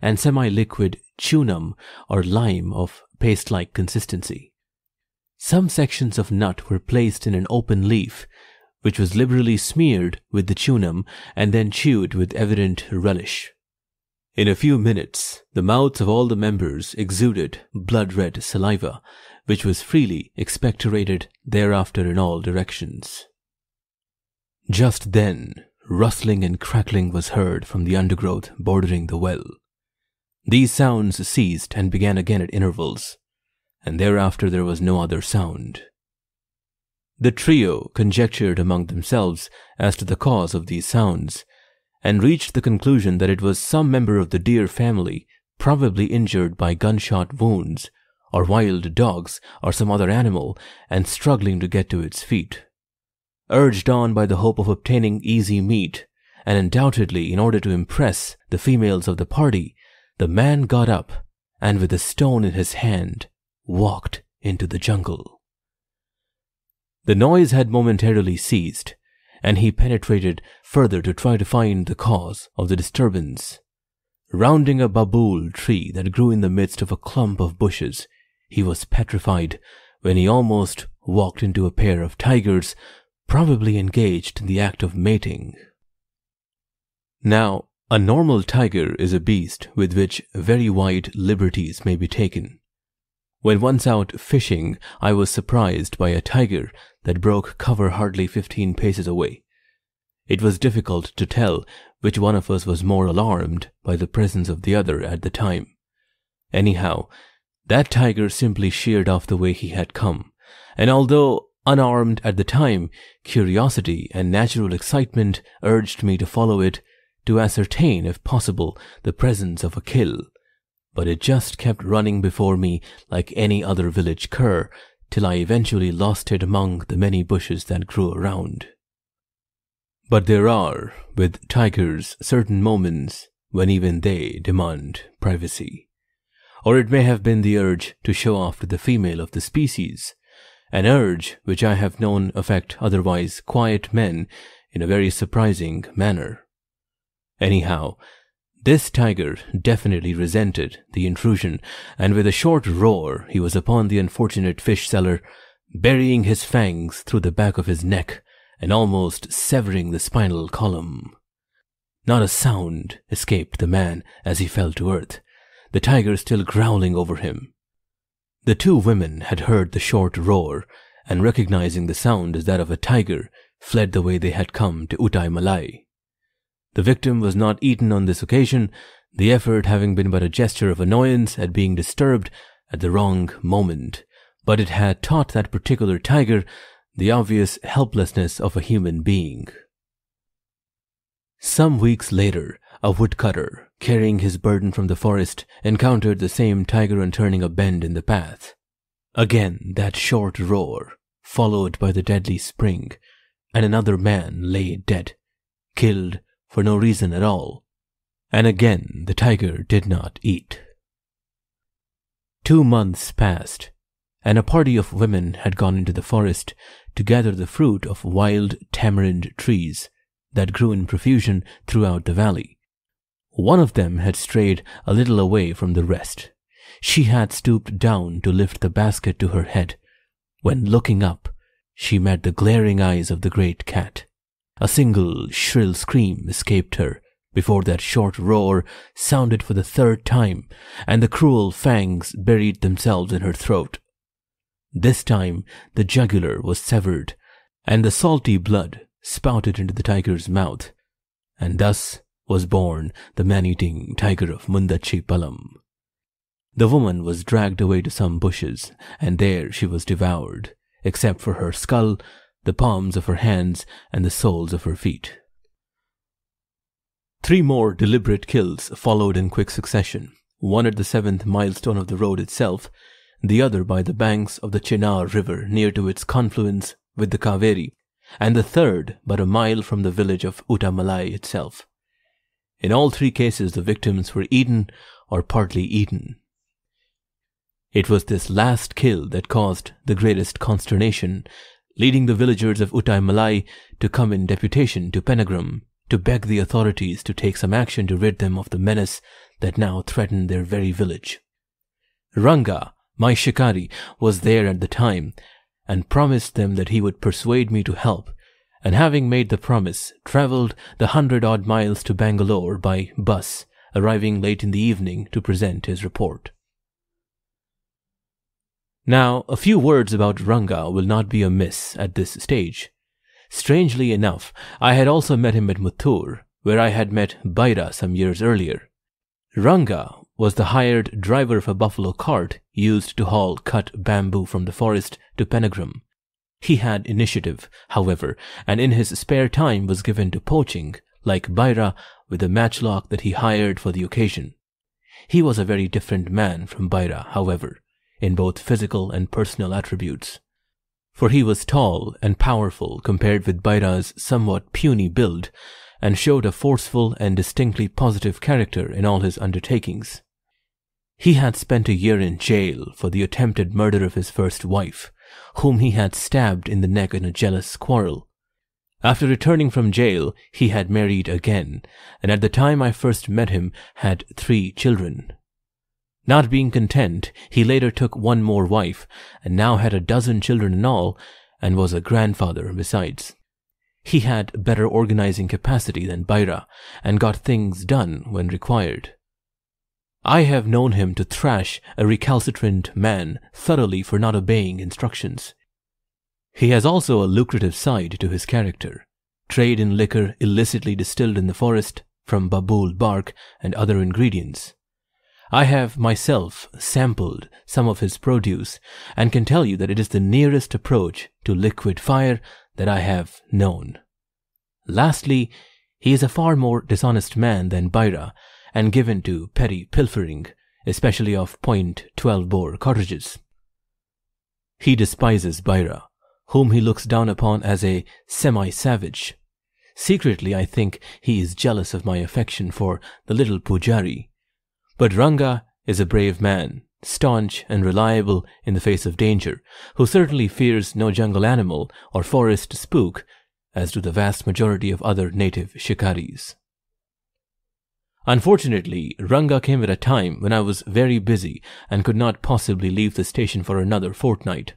and semi-liquid chunam or lime of paste-like consistency. Some sections of nut were placed in an open leaf, which was liberally smeared with the chunam and then chewed with evident relish. In a few minutes, the mouths of all the members exuded blood-red saliva, which was freely expectorated thereafter in all directions. Just then, rustling and crackling was heard from the undergrowth bordering the well. These sounds ceased and began again at intervals, and thereafter there was no other sound. The trio conjectured among themselves as to the cause of these sounds, and reached the conclusion that it was some member of the deer family, probably injured by gunshot wounds, or wild dogs, or some other animal, and struggling to get to its feet. Urged on by the hope of obtaining easy meat, and undoubtedly in order to impress the females of the party, the man got up and with a stone in his hand walked into the jungle. The noise had momentarily ceased, and he penetrated further to try to find the cause of the disturbance. Rounding a babool tree that grew in the midst of a clump of bushes, he was petrified when he almost walked into a pair of tigers, probably engaged in the act of mating. Now, a normal tiger is a beast with which very wide liberties may be taken. When once out fishing, I was surprised by a tiger that broke cover hardly fifteen paces away. It was difficult to tell which one of us was more alarmed by the presence of the other at the time. Anyhow, that tiger simply sheered off the way he had come, and although unarmed at the time, curiosity and natural excitement urged me to follow it to ascertain, if possible, the presence of a kill but it just kept running before me like any other village cur till I eventually lost it among the many bushes that grew around. But there are, with tigers, certain moments when even they demand privacy. Or it may have been the urge to show off to the female of the species, an urge which I have known affect otherwise quiet men in a very surprising manner. Anyhow, this tiger definitely resented the intrusion, and with a short roar he was upon the unfortunate fish seller, burying his fangs through the back of his neck and almost severing the spinal column. Not a sound escaped the man as he fell to earth, the tiger still growling over him. The two women had heard the short roar, and recognizing the sound as that of a tiger, fled the way they had come to Uttaimalai. The victim was not eaten on this occasion, the effort having been but a gesture of annoyance at being disturbed at the wrong moment, but it had taught that particular tiger the obvious helplessness of a human being. Some weeks later, a woodcutter, carrying his burden from the forest, encountered the same tiger on turning a bend in the path. Again that short roar, followed by the deadly spring, and another man lay dead, killed for no reason at all. And again, the tiger did not eat. Two months passed, and a party of women had gone into the forest to gather the fruit of wild tamarind trees that grew in profusion throughout the valley. One of them had strayed a little away from the rest. She had stooped down to lift the basket to her head, when looking up, she met the glaring eyes of the great cat. A single shrill scream escaped her before that short roar sounded for the third time, and the cruel fangs buried themselves in her throat. This time the jugular was severed, and the salty blood spouted into the tiger's mouth, and thus was born the man-eating tiger of Mundachipallam. The woman was dragged away to some bushes, and there she was devoured, except for her skull, the palms of her hands, and the soles of her feet. Three more deliberate kills followed in quick succession, one at the seventh milestone of the road itself, the other by the banks of the Chinar River near to its confluence with the Kaveri, and the third but a mile from the village of Uttaimalai itself. In all three cases, the victims were eaten or partly eaten. It was this last kill that caused the greatest consternation, leading the villagers of Uttaimalai to come in deputation to Penagram to beg the authorities to take some action to rid them of the menace that now threatened their very village. Ranga, my shikari, was there at the time and promised them that he would persuade me to help, and having made the promise, travelled the hundred odd miles to Bangalore by bus, arriving late in the evening to present his report. Now, a few words about Ranga will not be amiss at this stage. Strangely enough, I had also met him at Muttur, where I had met Byra some years earlier. Ranga was the hired driver of a buffalo cart used to haul cut bamboo from the forest to Penagram. He had initiative, however, and in his spare time was given to poaching, like Byra, with a matchlock that he hired for the occasion. He was a very different man from Byra, however in both physical and personal attributes. For he was tall and powerful compared with Byra's somewhat puny build, and showed a forceful and distinctly positive character in all his undertakings. He had spent a year in jail for the attempted murder of his first wife, whom he had stabbed in the neck in a jealous quarrel. After returning from jail, he had married again, and at the time I first met him had three children. Not being content, he later took one more wife, and now had a dozen children in all, and was a grandfather besides. He had better organizing capacity than Byra, and got things done when required. I have known him to thrash a recalcitrant man thoroughly for not obeying instructions. He has also a lucrative side to his character. Trade in liquor illicitly distilled in the forest from babool bark and other ingredients. I have myself sampled some of his produce and can tell you that it is the nearest approach to liquid fire that I have known. Lastly, he is a far more dishonest man than Byra and given to petty pilfering, especially of point 12 bore cartridges. He despises Byra, whom he looks down upon as a semi-savage. Secretly, I think he is jealous of my affection for the little Pujari, but Ranga is a brave man, staunch and reliable in the face of danger, who certainly fears no jungle animal or forest spook, as do the vast majority of other native shikaris. Unfortunately, Ranga came at a time when I was very busy and could not possibly leave the station for another fortnight.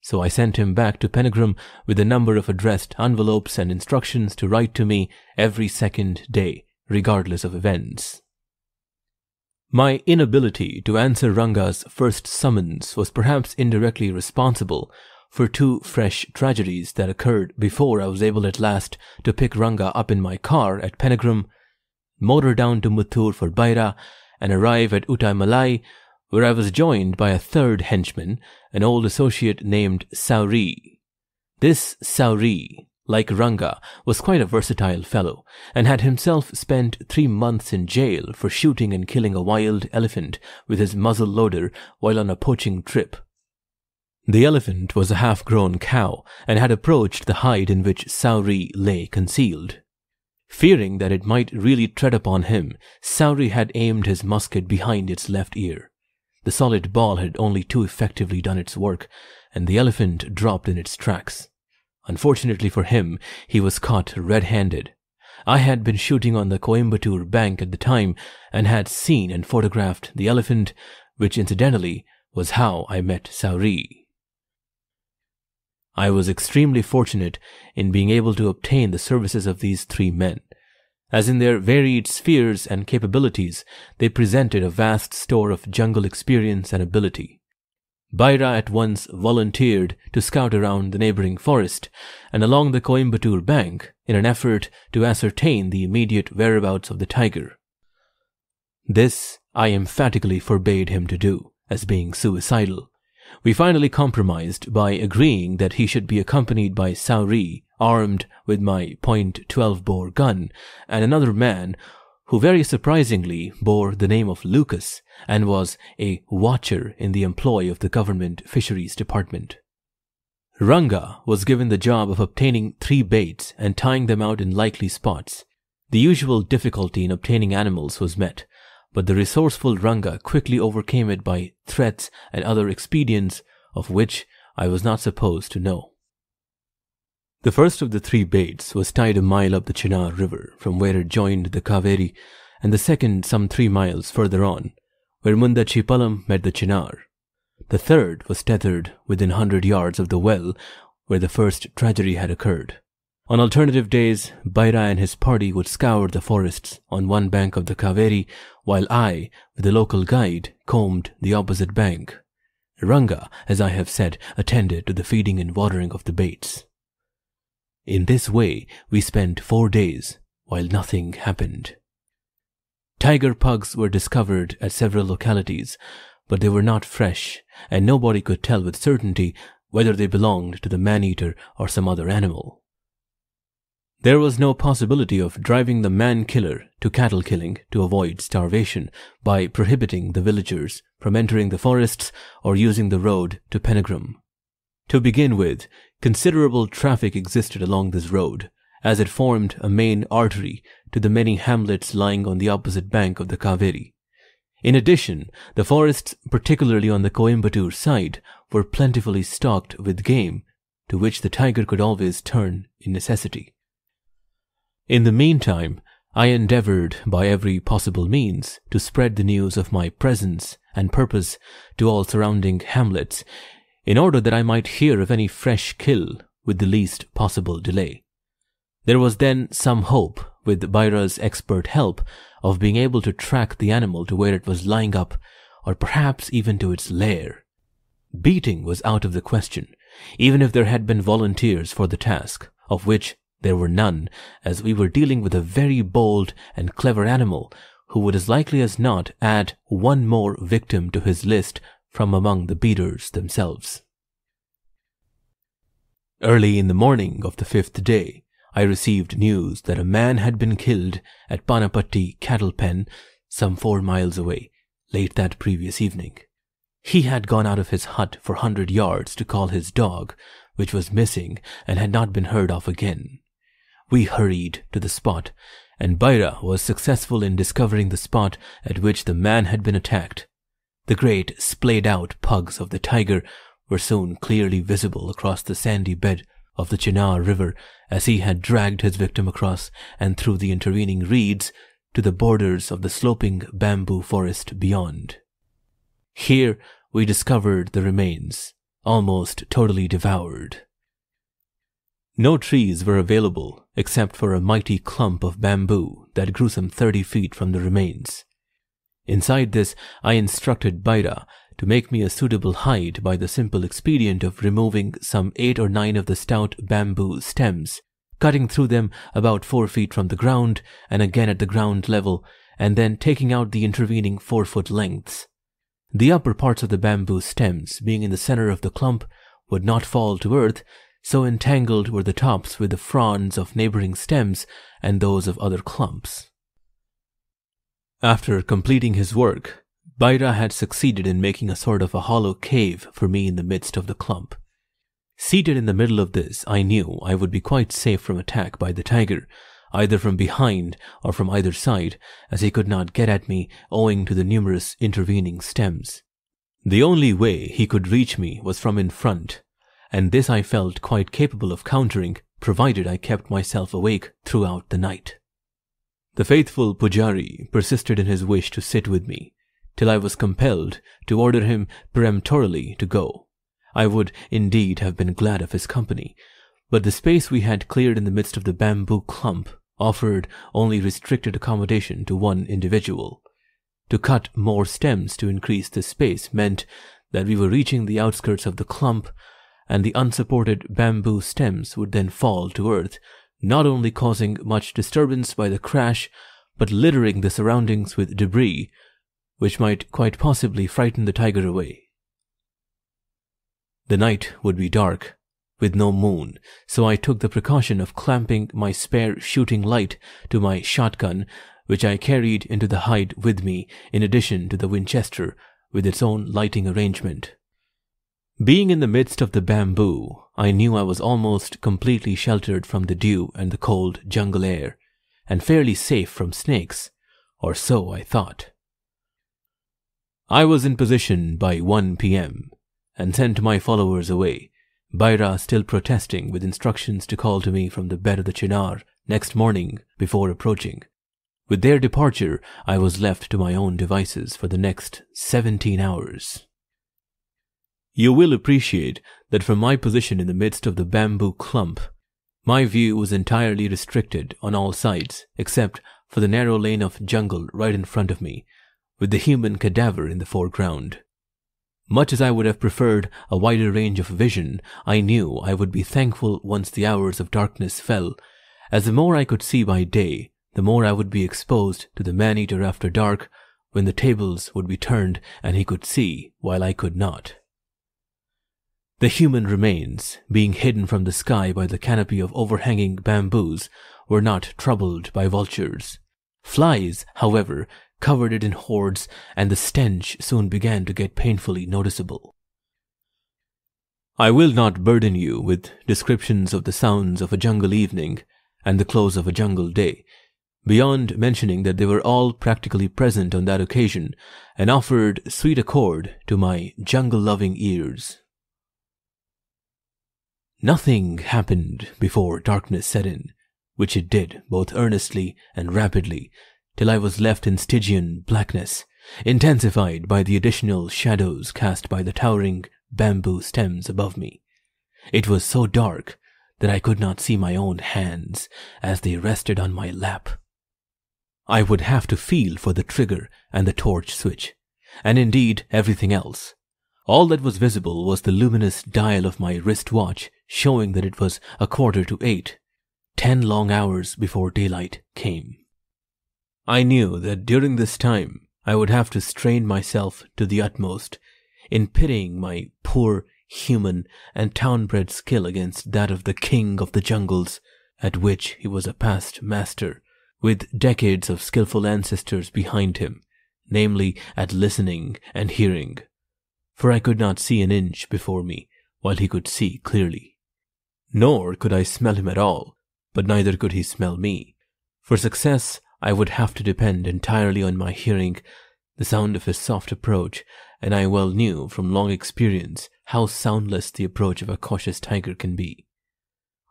So I sent him back to Penagram with a number of addressed envelopes and instructions to write to me every second day, regardless of events. My inability to answer Ranga's first summons was perhaps indirectly responsible for two fresh tragedies that occurred before I was able at last to pick Ranga up in my car at Penagram, motor down to Muttur for Byra, and arrive at Uttaimalai, where I was joined by a third henchman, an old associate named Sauri. This Sauri like Ranga, was quite a versatile fellow, and had himself spent three months in jail for shooting and killing a wild elephant with his muzzle loader while on a poaching trip. The elephant was a half-grown cow and had approached the hide in which Sauri lay concealed. Fearing that it might really tread upon him, Sauri had aimed his musket behind its left ear. The solid ball had only too effectively done its work, and the elephant dropped in its tracks. Unfortunately for him, he was caught red-handed. I had been shooting on the Coimbatore bank at the time and had seen and photographed the elephant which incidentally was how I met Sauri. I was extremely fortunate in being able to obtain the services of these three men, as in their varied spheres and capabilities, they presented a vast store of jungle experience and ability. Byra at once volunteered to scout around the neighboring forest and along the Coimbatore bank in an effort to ascertain the immediate whereabouts of the tiger. This I emphatically forbade him to do, as being suicidal. We finally compromised by agreeing that he should be accompanied by Sauri, armed with my .12 bore gun, and another man who very surprisingly bore the name of Lucas and was a watcher in the employ of the government fisheries department. Ranga was given the job of obtaining three baits and tying them out in likely spots. The usual difficulty in obtaining animals was met, but the resourceful Ranga quickly overcame it by threats and other expedients of which I was not supposed to know. The first of the three baits was tied a mile up the Chinar River from where it joined the Kaveri, and the second some three miles further on, where Mundachipallam met the Chinar. The third was tethered within hundred yards of the well where the first tragedy had occurred. On alternative days, Byra and his party would scour the forests on one bank of the Kaveri, while I, with a local guide, combed the opposite bank. Ranga, as I have said, attended to the feeding and watering of the baits. In this way, we spent four days while nothing happened. Tiger pugs were discovered at several localities, but they were not fresh, and nobody could tell with certainty whether they belonged to the man-eater or some other animal. There was no possibility of driving the man-killer to cattle killing to avoid starvation by prohibiting the villagers from entering the forests or using the road to Penagram. To begin with, Considerable traffic existed along this road, as it formed a main artery to the many hamlets lying on the opposite bank of the Kaveri. In addition, the forests, particularly on the Coimbatore side, were plentifully stocked with game, to which the tiger could always turn in necessity. In the meantime, I endeavored by every possible means to spread the news of my presence and purpose to all surrounding hamlets in order that I might hear of any fresh kill with the least possible delay. There was then some hope, with Byra's expert help, of being able to track the animal to where it was lying up, or perhaps even to its lair. Beating was out of the question, even if there had been volunteers for the task, of which there were none, as we were dealing with a very bold and clever animal who would as likely as not add one more victim to his list from among the beaters themselves. Early in the morning of the fifth day, I received news that a man had been killed at Panapatti cattle pen some four miles away late that previous evening. He had gone out of his hut for hundred yards to call his dog, which was missing and had not been heard of again. We hurried to the spot, and Byra was successful in discovering the spot at which the man had been attacked the great splayed out pugs of the tiger were soon clearly visible across the sandy bed of the Chinar River as he had dragged his victim across and through the intervening reeds to the borders of the sloping bamboo forest beyond. Here we discovered the remains, almost totally devoured. No trees were available except for a mighty clump of bamboo that grew some thirty feet from the remains. Inside this, I instructed Byra to make me a suitable hide by the simple expedient of removing some eight or nine of the stout bamboo stems, cutting through them about four feet from the ground and again at the ground level, and then taking out the intervening four foot lengths. The upper parts of the bamboo stems, being in the center of the clump, would not fall to earth, so entangled were the tops with the fronds of neighboring stems and those of other clumps. After completing his work, Byra had succeeded in making a sort of a hollow cave for me in the midst of the clump. Seated in the middle of this, I knew I would be quite safe from attack by the tiger, either from behind or from either side, as he could not get at me owing to the numerous intervening stems. The only way he could reach me was from in front, and this I felt quite capable of countering, provided I kept myself awake throughout the night. The faithful Pujari persisted in his wish to sit with me, till I was compelled to order him peremptorily to go. I would indeed have been glad of his company, but the space we had cleared in the midst of the bamboo clump offered only restricted accommodation to one individual. To cut more stems to increase the space meant that we were reaching the outskirts of the clump, and the unsupported bamboo stems would then fall to earth, not only causing much disturbance by the crash, but littering the surroundings with debris, which might quite possibly frighten the tiger away. The night would be dark, with no moon, so I took the precaution of clamping my spare shooting light to my shotgun, which I carried into the hide with me in addition to the Winchester with its own lighting arrangement. Being in the midst of the bamboo, I knew I was almost completely sheltered from the dew and the cold jungle air, and fairly safe from snakes, or so I thought. I was in position by 1 p.m. and sent my followers away, Byra still protesting with instructions to call to me from the bed of the Chinar next morning before approaching. With their departure, I was left to my own devices for the next 17 hours. You will appreciate that from my position in the midst of the bamboo clump, my view was entirely restricted on all sides except for the narrow lane of jungle right in front of me, with the human cadaver in the foreground. Much as I would have preferred a wider range of vision, I knew I would be thankful once the hours of darkness fell, as the more I could see by day, the more I would be exposed to the man-eater after dark, when the tables would be turned and he could see while I could not. The human remains, being hidden from the sky by the canopy of overhanging bamboos, were not troubled by vultures. Flies, however, covered it in hordes, and the stench soon began to get painfully noticeable. I will not burden you with descriptions of the sounds of a jungle evening and the close of a jungle day, beyond mentioning that they were all practically present on that occasion and offered sweet accord to my jungle loving ears. Nothing happened before darkness set in, which it did both earnestly and rapidly, till I was left in Stygian blackness, intensified by the additional shadows cast by the towering bamboo stems above me. It was so dark that I could not see my own hands as they rested on my lap. I would have to feel for the trigger and the torch switch, and indeed everything else. All that was visible was the luminous dial of my wrist watch showing that it was a quarter to eight, ten long hours before daylight came. I knew that during this time I would have to strain myself to the utmost in pitting my poor human and town-bred skill against that of the king of the jungles, at which he was a past master, with decades of skilful ancestors behind him, namely at listening and hearing. For I could not see an inch before me, while he could see clearly. Nor could I smell him at all, but neither could he smell me. For success, I would have to depend entirely on my hearing the sound of his soft approach, and I well knew from long experience how soundless the approach of a cautious tiger can be.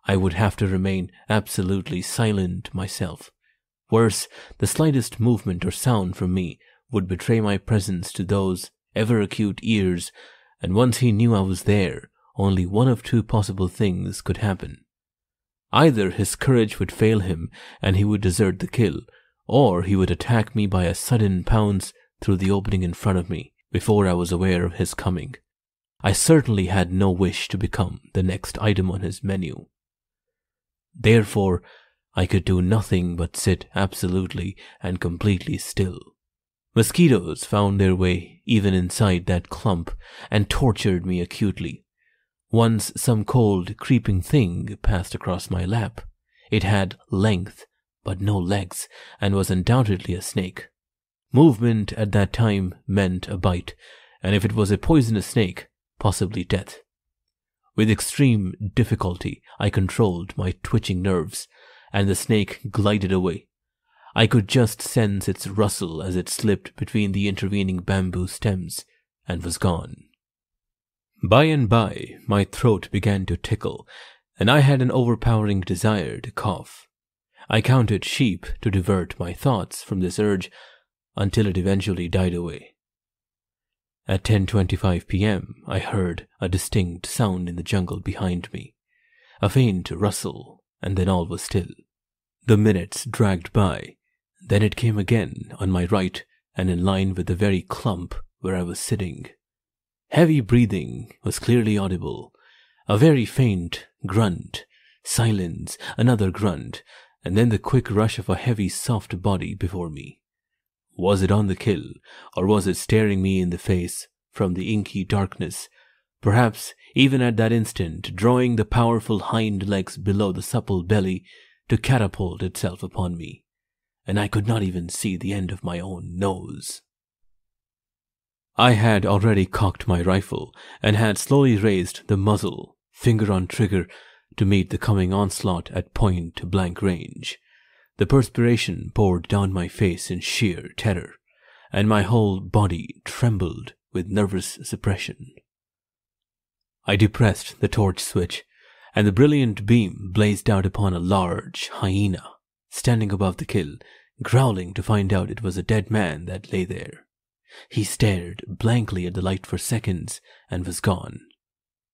I would have to remain absolutely silent myself. Worse, the slightest movement or sound from me would betray my presence to those ever acute ears, and once he knew I was there, only one of two possible things could happen. Either his courage would fail him and he would desert the kill, or he would attack me by a sudden pounce through the opening in front of me before I was aware of his coming. I certainly had no wish to become the next item on his menu. Therefore, I could do nothing but sit absolutely and completely still. Mosquitoes found their way even inside that clump and tortured me acutely. Once some cold, creeping thing passed across my lap. It had length but no legs, and was undoubtedly a snake. Movement at that time meant a bite, and if it was a poisonous snake, possibly death. With extreme difficulty, I controlled my twitching nerves, and the snake glided away. I could just sense its rustle as it slipped between the intervening bamboo stems and was gone. By and by, my throat began to tickle, and I had an overpowering desire to cough. I counted sheep to divert my thoughts from this urge until it eventually died away. At 10:25 p.m., I heard a distinct sound in the jungle behind me. A faint rustle, and then all was still. The minutes dragged by. Then it came again on my right and in line with the very clump where I was sitting. Heavy breathing was clearly audible. A very faint grunt, silence, another grunt, and then the quick rush of a heavy, soft body before me. Was it on the kill, or was it staring me in the face from the inky darkness, perhaps even at that instant drawing the powerful hind legs below the supple belly to catapult itself upon me, and I could not even see the end of my own nose. I had already cocked my rifle and had slowly raised the muzzle, finger on trigger, to meet the coming onslaught at point blank range. The perspiration poured down my face in sheer terror, and my whole body trembled with nervous suppression. I depressed the torch switch, and the brilliant beam blazed out upon a large hyena standing above the kill, growling to find out it was a dead man that lay there. He stared blankly at the light for seconds and was gone.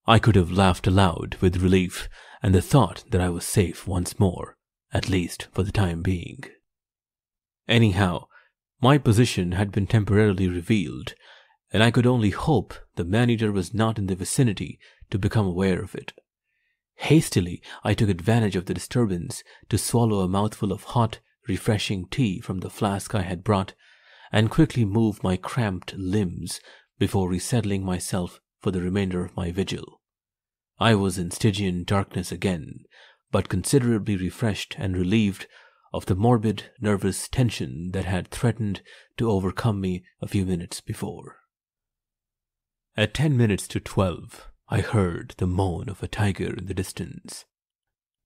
I could have laughed aloud with relief and the thought that I was safe once more, at least for the time being. Anyhow, my position had been temporarily revealed, and I could only hope the man-eater was not in the vicinity to become aware of it. Hastily, I took advantage of the disturbance to swallow a mouthful of hot, refreshing tea from the flask I had brought, and quickly move my cramped limbs before resettling myself for the remainder of my vigil. I was in Stygian darkness again, but considerably refreshed and relieved of the morbid nervous tension that had threatened to overcome me a few minutes before. At ten minutes to twelve, I heard the moan of a tiger in the distance.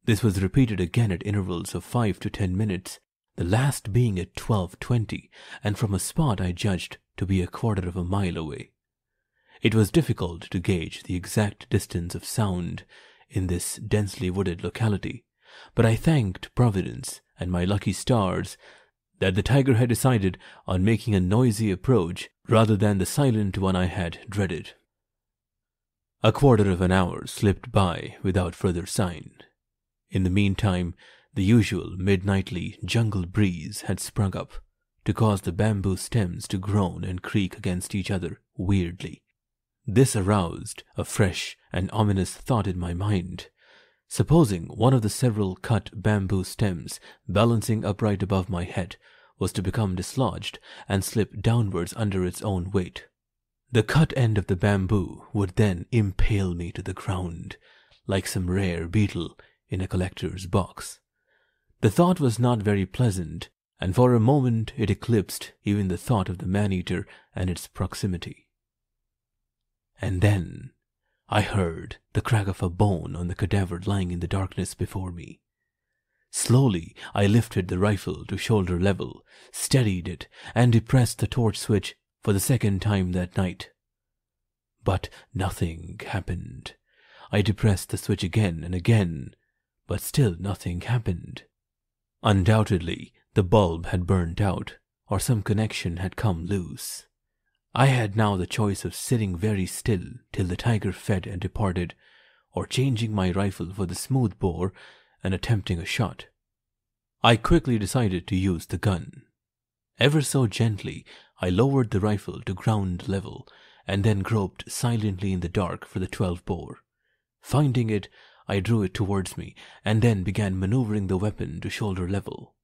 This was repeated again at intervals of five to ten minutes, the last being at twelve twenty, and from a spot I judged to be a quarter of a mile away. It was difficult to gauge the exact distance of sound in this densely wooded locality, but I thanked Providence and my lucky stars that the tiger had decided on making a noisy approach rather than the silent one I had dreaded. A quarter of an hour slipped by without further sign. In the meantime, the usual midnightly jungle breeze had sprung up to cause the bamboo stems to groan and creak against each other weirdly. This aroused a fresh and ominous thought in my mind. Supposing one of the several cut bamboo stems balancing upright above my head was to become dislodged and slip downwards under its own weight. The cut end of the bamboo would then impale me to the ground, like some rare beetle in a collector's box. The thought was not very pleasant, and for a moment it eclipsed even the thought of the man-eater and its proximity. And then I heard the crack of a bone on the cadaver lying in the darkness before me. Slowly, I lifted the rifle to shoulder level, steadied it, and depressed the torch switch for the second time that night. But nothing happened. I depressed the switch again and again, but still nothing happened. Undoubtedly, the bulb had burned out, or some connection had come loose. I had now the choice of sitting very still till the tiger fed and departed, or changing my rifle for the smooth bore and attempting a shot. I quickly decided to use the gun. Ever so gently, I lowered the rifle to ground level and then groped silently in the dark for the 12 bore. Finding it, I drew it towards me and then began maneuvering the weapon to shoulder level.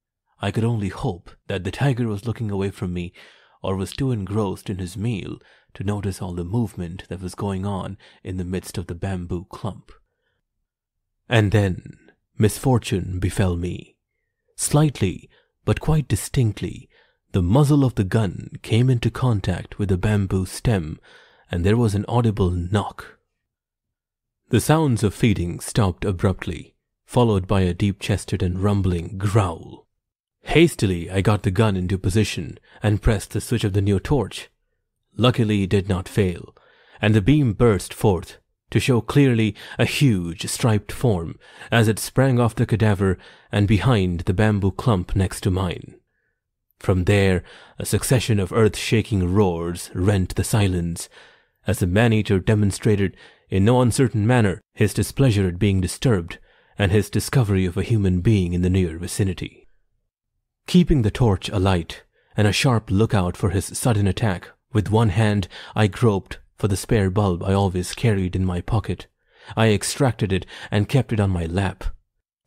I could only hope that the tiger was looking away from me or was too engrossed in his meal to notice all the movement that was going on in the midst of the bamboo clump. And then misfortune befell me. Slightly, but quite distinctly, the muzzle of the gun came into contact with the bamboo stem, and there was an audible knock. The sounds of feeding stopped abruptly, followed by a deep chested and rumbling growl. Hastily, I got the gun into position and pressed the switch of the new torch. Luckily, it did not fail, and the beam burst forth to show clearly a huge striped form as it sprang off the cadaver and behind the bamboo clump next to mine. From there, a succession of earth shaking roars rent the silence as the man eater demonstrated in no uncertain manner his displeasure at being disturbed and his discovery of a human being in the near vicinity. Keeping the torch alight and a sharp lookout for his sudden attack, with one hand I groped for the spare bulb I always carried in my pocket. I extracted it and kept it on my lap.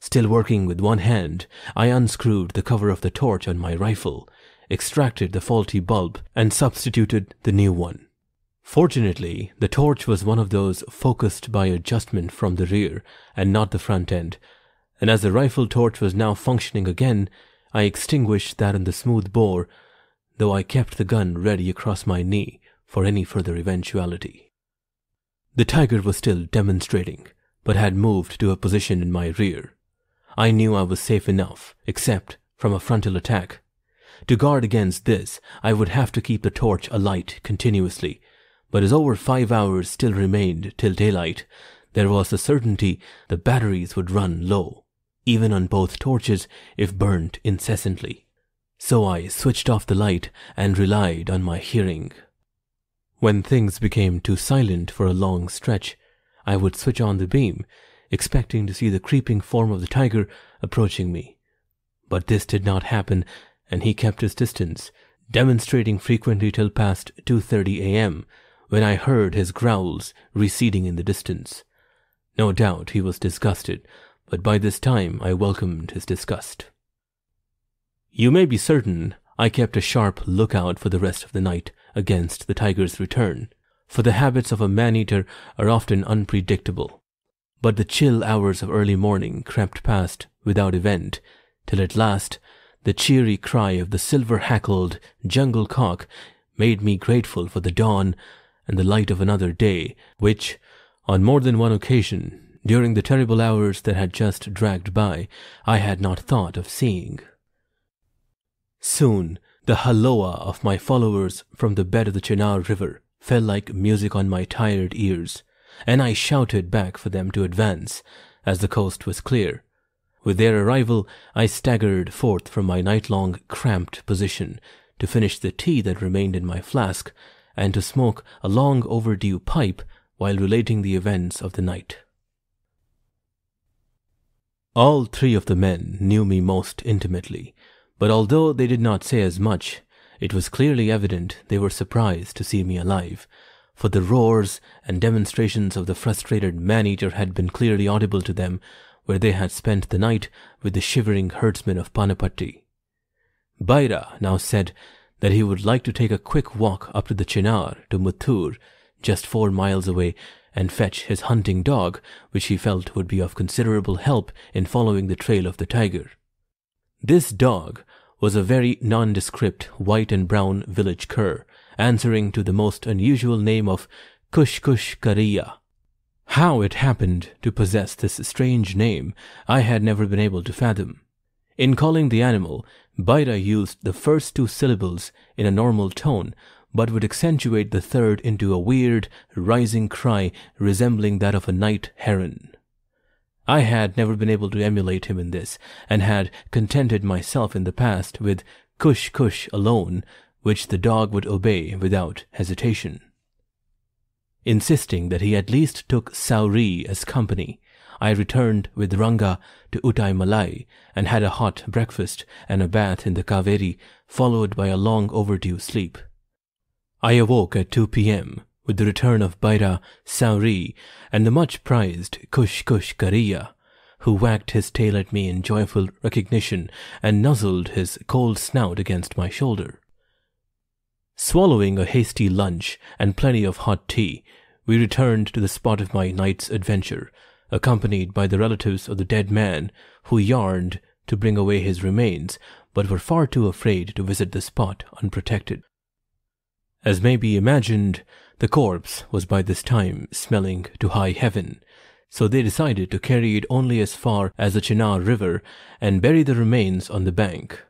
Still working with one hand, I unscrewed the cover of the torch on my rifle, extracted the faulty bulb, and substituted the new one. Fortunately, the torch was one of those focused by adjustment from the rear and not the front end, and as the rifle torch was now functioning again, I extinguished that in the smooth bore, though I kept the gun ready across my knee for any further eventuality. The tiger was still demonstrating, but had moved to a position in my rear. I knew I was safe enough, except from a frontal attack. To guard against this, I would have to keep the torch alight continuously, but as over five hours still remained till daylight, there was the certainty the batteries would run low, even on both torches if burnt incessantly. So I switched off the light and relied on my hearing. When things became too silent for a long stretch, I would switch on the beam expecting to see the creeping form of the tiger approaching me. But this did not happen, and he kept his distance, demonstrating frequently till past 2:30 a.m., when I heard his growls receding in the distance. No doubt he was disgusted, but by this time I welcomed his disgust. You may be certain I kept a sharp lookout for the rest of the night against the tiger's return, for the habits of a man-eater are often unpredictable. But the chill hours of early morning crept past without event, till at last the cheery cry of the silver-hackled jungle cock made me grateful for the dawn and the light of another day, which, on more than one occasion, during the terrible hours that had just dragged by, I had not thought of seeing. Soon the halloa of my followers from the bed of the Chinar River fell like music on my tired ears, and I shouted back for them to advance, as the coast was clear. With their arrival, I staggered forth from my night-long cramped position to finish the tea that remained in my flask and to smoke a long overdue pipe while relating the events of the night. All three of the men knew me most intimately, but although they did not say as much, it was clearly evident they were surprised to see me alive, for the roars and demonstrations of the frustrated man-eater had been clearly audible to them where they had spent the night with the shivering herdsmen of Panipatti. Byra now said that he would like to take a quick walk up to the Chinar to Muttur, just four miles away, and fetch his hunting dog, which he felt would be of considerable help in following the trail of the tiger. This dog was a very nondescript white and brown village cur, answering to the most unusual name of Kush Kush Kariya. How it happened to possess this strange name, I had never been able to fathom. In calling the animal, Byra used the first two syllables in a normal tone, but would accentuate the third into a weird, rising cry resembling that of a night heron. I had never been able to emulate him in this, and had contented myself in the past with Kush Kush alone, which the dog would obey without hesitation. Insisting that he at least took Sauri as company, I returned with Ranga to Uttaimalai and had a hot breakfast and a bath in the Kaveri, followed by a long overdue sleep. I awoke at 2 p.m. with the return of Byra, Sauri, and the much prized Kush Kush Kariya, who wagged his tail at me in joyful recognition and nuzzled his cold snout against my shoulder. Swallowing a hasty lunch and plenty of hot tea, we returned to the spot of my night's adventure, accompanied by the relatives of the dead man, who yearned to bring away his remains, but were far too afraid to visit the spot unprotected. As may be imagined, the corpse was by this time smelling to high heaven, so they decided to carry it only as far as the Chinar River and bury the remains on the bank.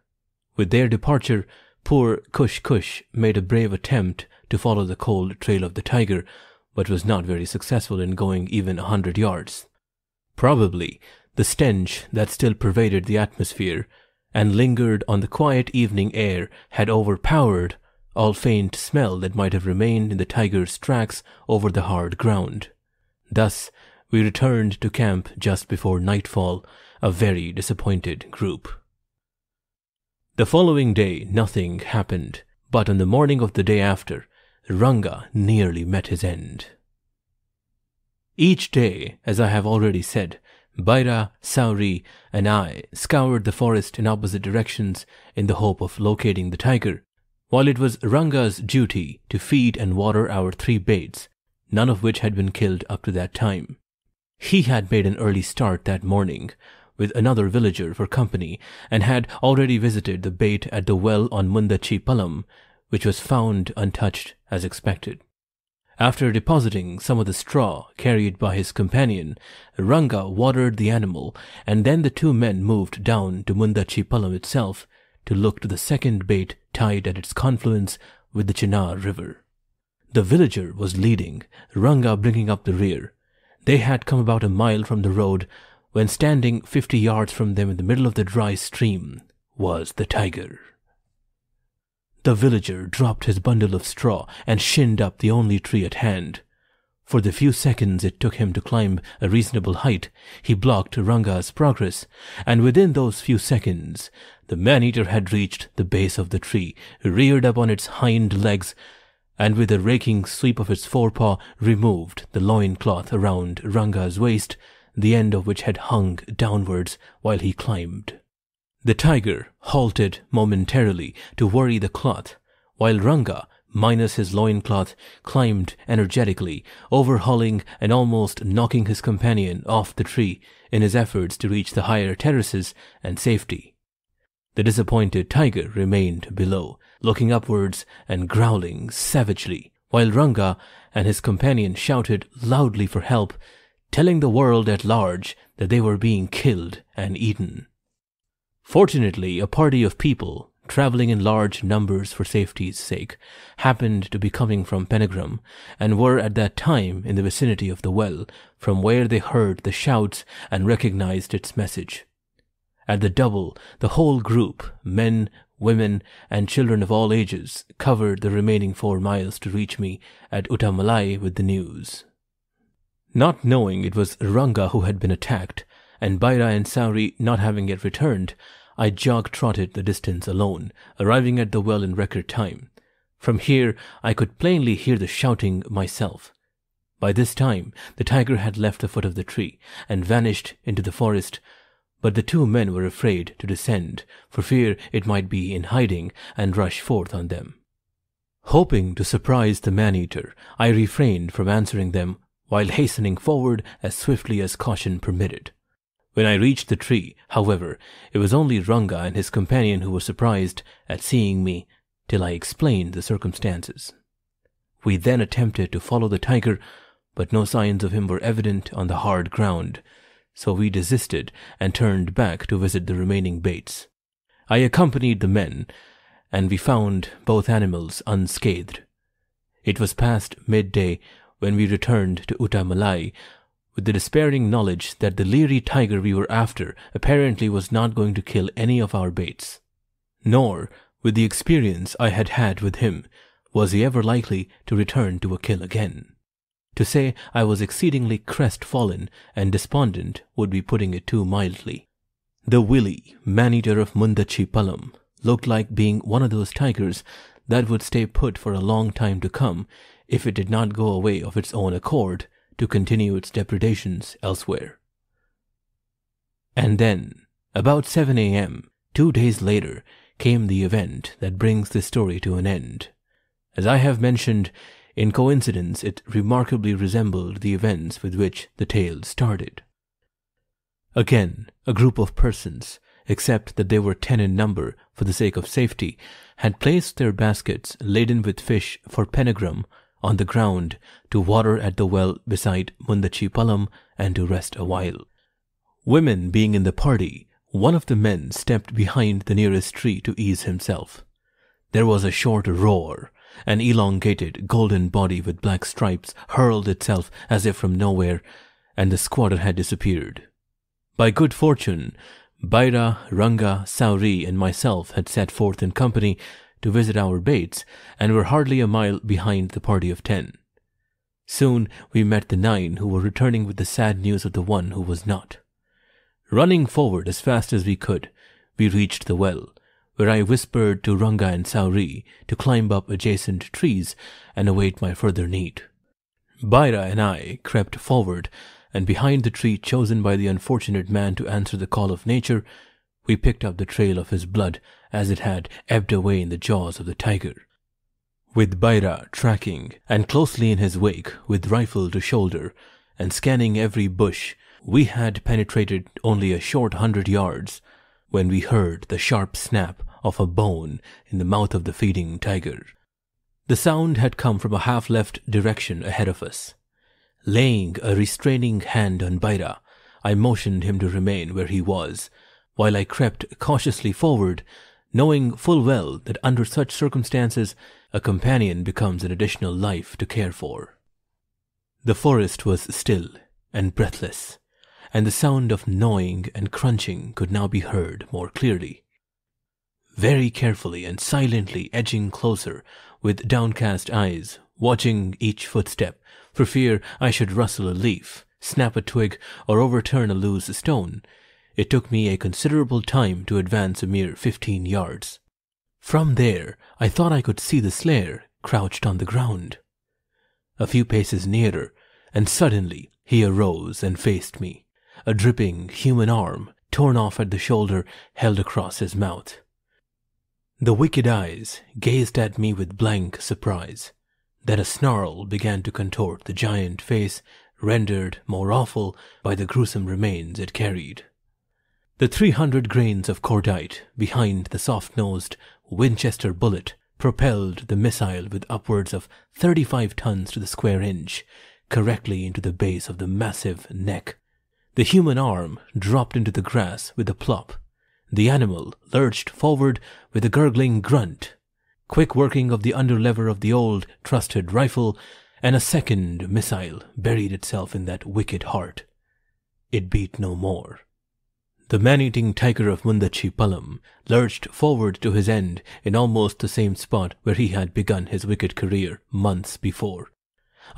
With their departure, Poor Kush Kush made a brave attempt to follow the cold trail of the tiger, but was not very successful in going even a hundred yards. Probably the stench that still pervaded the atmosphere and lingered on the quiet evening air had overpowered all faint smell that might have remained in the tiger's tracks over the hard ground. Thus, we returned to camp just before nightfall, a very disappointed group. The following day, nothing happened, but on the morning of the day after, Ranga nearly met his end. Each day, as I have already said, Byra, Sauri, and I scoured the forest in opposite directions in the hope of locating the tiger, while it was Ranga's duty to feed and water our three baits, none of which had been killed up to that time. He had made an early start that morning, with another villager for company, and had already visited the bait at the well on Mundachipallam, which was found untouched as expected. After depositing some of the straw carried by his companion, Ranga watered the animal, and then the two men moved down to Mundachipallam itself to look to the second bait tied at its confluence with the Chinar River. The villager was leading, Ranga bringing up the rear. They had come about a mile from the road when standing fifty yards from them in the middle of the dry stream was the tiger. The villager dropped his bundle of straw and shinned up the only tree at hand. For the few seconds it took him to climb a reasonable height, he blocked Ranga's progress, and within those few seconds, the man-eater had reached the base of the tree, reared up on its hind legs, and with a raking sweep of its forepaw removed the loin-cloth around Ranga's waist, the end of which had hung downwards while he climbed. The tiger halted momentarily to worry the cloth, while Ranga, minus his loincloth, climbed energetically, overhauling and almost knocking his companion off the tree in his efforts to reach the higher terraces and safety. The disappointed tiger remained below, looking upwards and growling savagely, while Ranga and his companion shouted loudly for help, telling the world at large that they were being killed and eaten. Fortunately, a party of people, traveling in large numbers for safety's sake, happened to be coming from Penegram, and were at that time in the vicinity of the well, from where they heard the shouts and recognized its message. At the double, the whole group, men, women, and children of all ages, covered the remaining four miles to reach me at Uttaimalai with the news. Not knowing it was Ranga who had been attacked, and Byra and Sauri not having yet returned, I jog trotted the distance alone, arriving at the well in record time. From here, I could plainly hear the shouting myself. By this time, the tiger had left the foot of the tree and vanished into the forest, but the two men were afraid to descend, for fear it might be in hiding and rush forth on them. Hoping to surprise the man-eater, I refrained from answering them while hastening forward as swiftly as caution permitted. When I reached the tree, however, it was only Ranga and his companion who were surprised at seeing me till I explained the circumstances. We then attempted to follow the tiger, but no signs of him were evident on the hard ground, so we desisted and turned back to visit the remaining baits. I accompanied the men, and we found both animals unscathed. It was past midday when we returned to Uttaimalai, with the despairing knowledge that the leery tiger we were after apparently was not going to kill any of our baits. Nor, with the experience I had had with him, was he ever likely to return to a kill again. To say I was exceedingly crestfallen and despondent would be putting it too mildly. The willy man-eater of Mundachipallam looked like being one of those tigers that would stay put for a long time to come if it did not go away of its own accord to continue its depredations elsewhere. And then, about 7 a.m., two days later, came the event that brings this story to an end. As I have mentioned, in coincidence it remarkably resembled the events with which the tale started. Again, a group of persons, except that they were ten in number for the sake of safety, had placed their baskets laden with fish for Penegram on the ground to water at the well beside Mundachipallam and to rest a while. Women being in the party, one of the men stepped behind the nearest tree to ease himself. There was a short roar. An elongated golden body with black stripes hurled itself as if from nowhere, and the squatter had disappeared. By good fortune, Byra, Ranga, Sauri, and myself had set forth in company to visit our baits and were hardly a mile behind the party of ten. Soon we met the nine who were returning with the sad news of the one who was not. Running forward as fast as we could, we reached the well, where I whispered to Ranga and Sauri to climb up adjacent trees and await my further need. Byra and I crept forward, and behind the tree chosen by the unfortunate man to answer the call of nature, we picked up the trail of his blood as it had ebbed away in the jaws of the tiger. With Byra tracking and closely in his wake with rifle to shoulder and scanning every bush, we had penetrated only a short hundred yards when we heard the sharp snap of a bone in the mouth of the feeding tiger. The sound had come from a half left direction ahead of us. Laying a restraining hand on Byra, I motioned him to remain where he was, while I crept cautiously forward, knowing full well that under such circumstances a companion becomes an additional life to care for. The forest was still and breathless, and the sound of gnawing and crunching could now be heard more clearly. Very carefully and silently edging closer, with downcast eyes, watching each footstep, for fear I should rustle a leaf, snap a twig, or overturn a loose stone, it took me a considerable time to advance a mere fifteen yards. From there, I thought I could see the slayer crouched on the ground. A few paces nearer, and suddenly he arose and faced me a dripping human arm, torn off at the shoulder, held across his mouth. The wicked eyes gazed at me with blank surprise. Then a snarl began to contort the giant face, rendered more awful by the gruesome remains it carried. The 300 grains of cordite behind the soft-nosed Winchester bullet propelled the missile with upwards of 35 tons to the square inch, correctly into the base of the massive neck the human arm dropped into the grass with a plop. The animal lurched forward with a gurgling grunt. Quick working of the underlever of the old, trusted rifle, and a second missile buried itself in that wicked heart. It beat no more. The man-eating tiger of Mundachipallam lurched forward to his end in almost the same spot where he had begun his wicked career months before.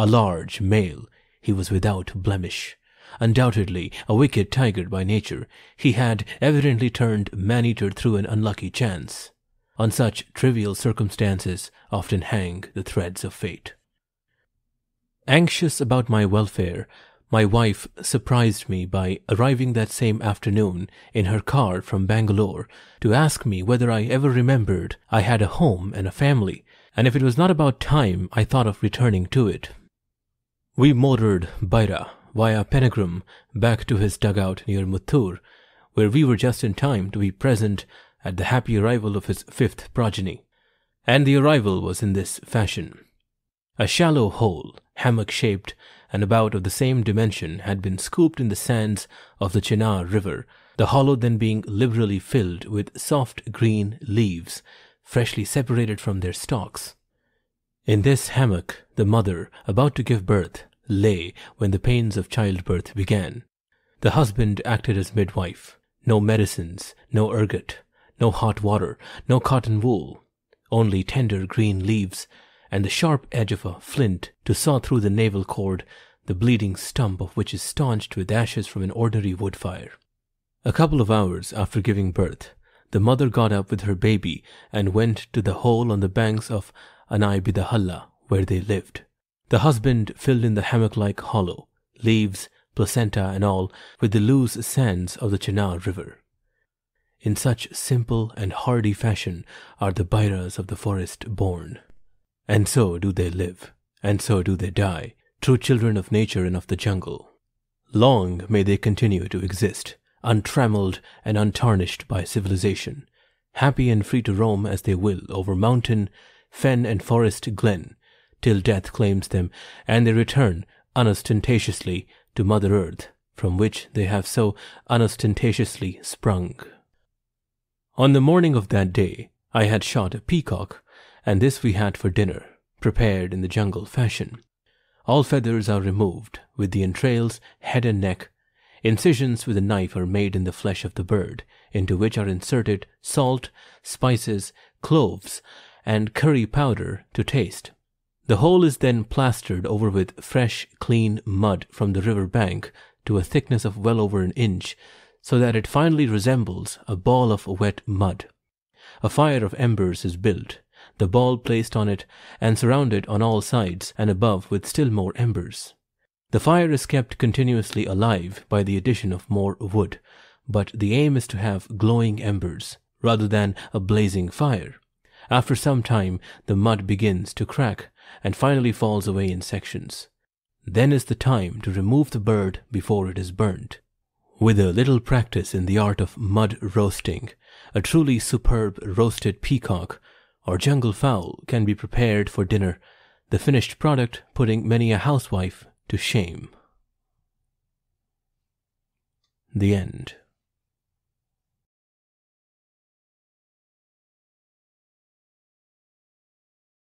A large male, he was without blemish. Undoubtedly a wicked tiger by nature, he had evidently turned man-eater through an unlucky chance. On such trivial circumstances often hang the threads of fate. Anxious about my welfare, my wife surprised me by arriving that same afternoon in her car from Bangalore to ask me whether I ever remembered I had a home and a family, and if it was not about time I thought of returning to it. We motored Byra via Penagram back to his dugout near Muttur, where we were just in time to be present at the happy arrival of his fifth progeny. And the arrival was in this fashion. A shallow hole, hammock shaped and about of the same dimension, had been scooped in the sands of the Chinar River, the hollow then being liberally filled with soft green leaves, freshly separated from their stalks. In this hammock, the mother, about to give birth, lay when the pains of childbirth began. The husband acted as midwife. No medicines, no ergot, no hot water, no cotton wool, only tender green leaves and the sharp edge of a flint to saw through the navel cord, the bleeding stump of which is staunched with ashes from an ordinary wood fire. A couple of hours after giving birth, the mother got up with her baby and went to the hole on the banks of Anai Bidahalla, where they lived. The husband filled in the hammock-like hollow, leaves, placenta and all, with the loose sands of the Chinar River. In such simple and hardy fashion are the Byras of the forest born. And so do they live, and so do they die, true children of nature and of the jungle. Long may they continue to exist, untrammeled and untarnished by civilization, happy and free to roam as they will over mountain, fen and forest glen, till death claims them, and they return unostentatiously to Mother Earth, from which they have so unostentatiously sprung. On the morning of that day, I had shot a peacock, and this we had for dinner, prepared in the jungle fashion. All feathers are removed, with the entrails, head and neck. Incisions with a knife are made in the flesh of the bird, into which are inserted salt, spices, cloves, and curry powder to taste. The whole is then plastered over with fresh, clean mud from the river bank to a thickness of well over an inch, so that it finally resembles a ball of wet mud. A fire of embers is built, the ball placed on it, and surrounded on all sides and above with still more embers. The fire is kept continuously alive by the addition of more wood, but the aim is to have glowing embers rather than a blazing fire. After some time, the mud begins to crack and finally falls away in sections. Then is the time to remove the bird before it is burnt. With a little practice in the art of mud roasting, a truly superb roasted peacock or jungle fowl can be prepared for dinner, the finished product putting many a housewife to shame. The end.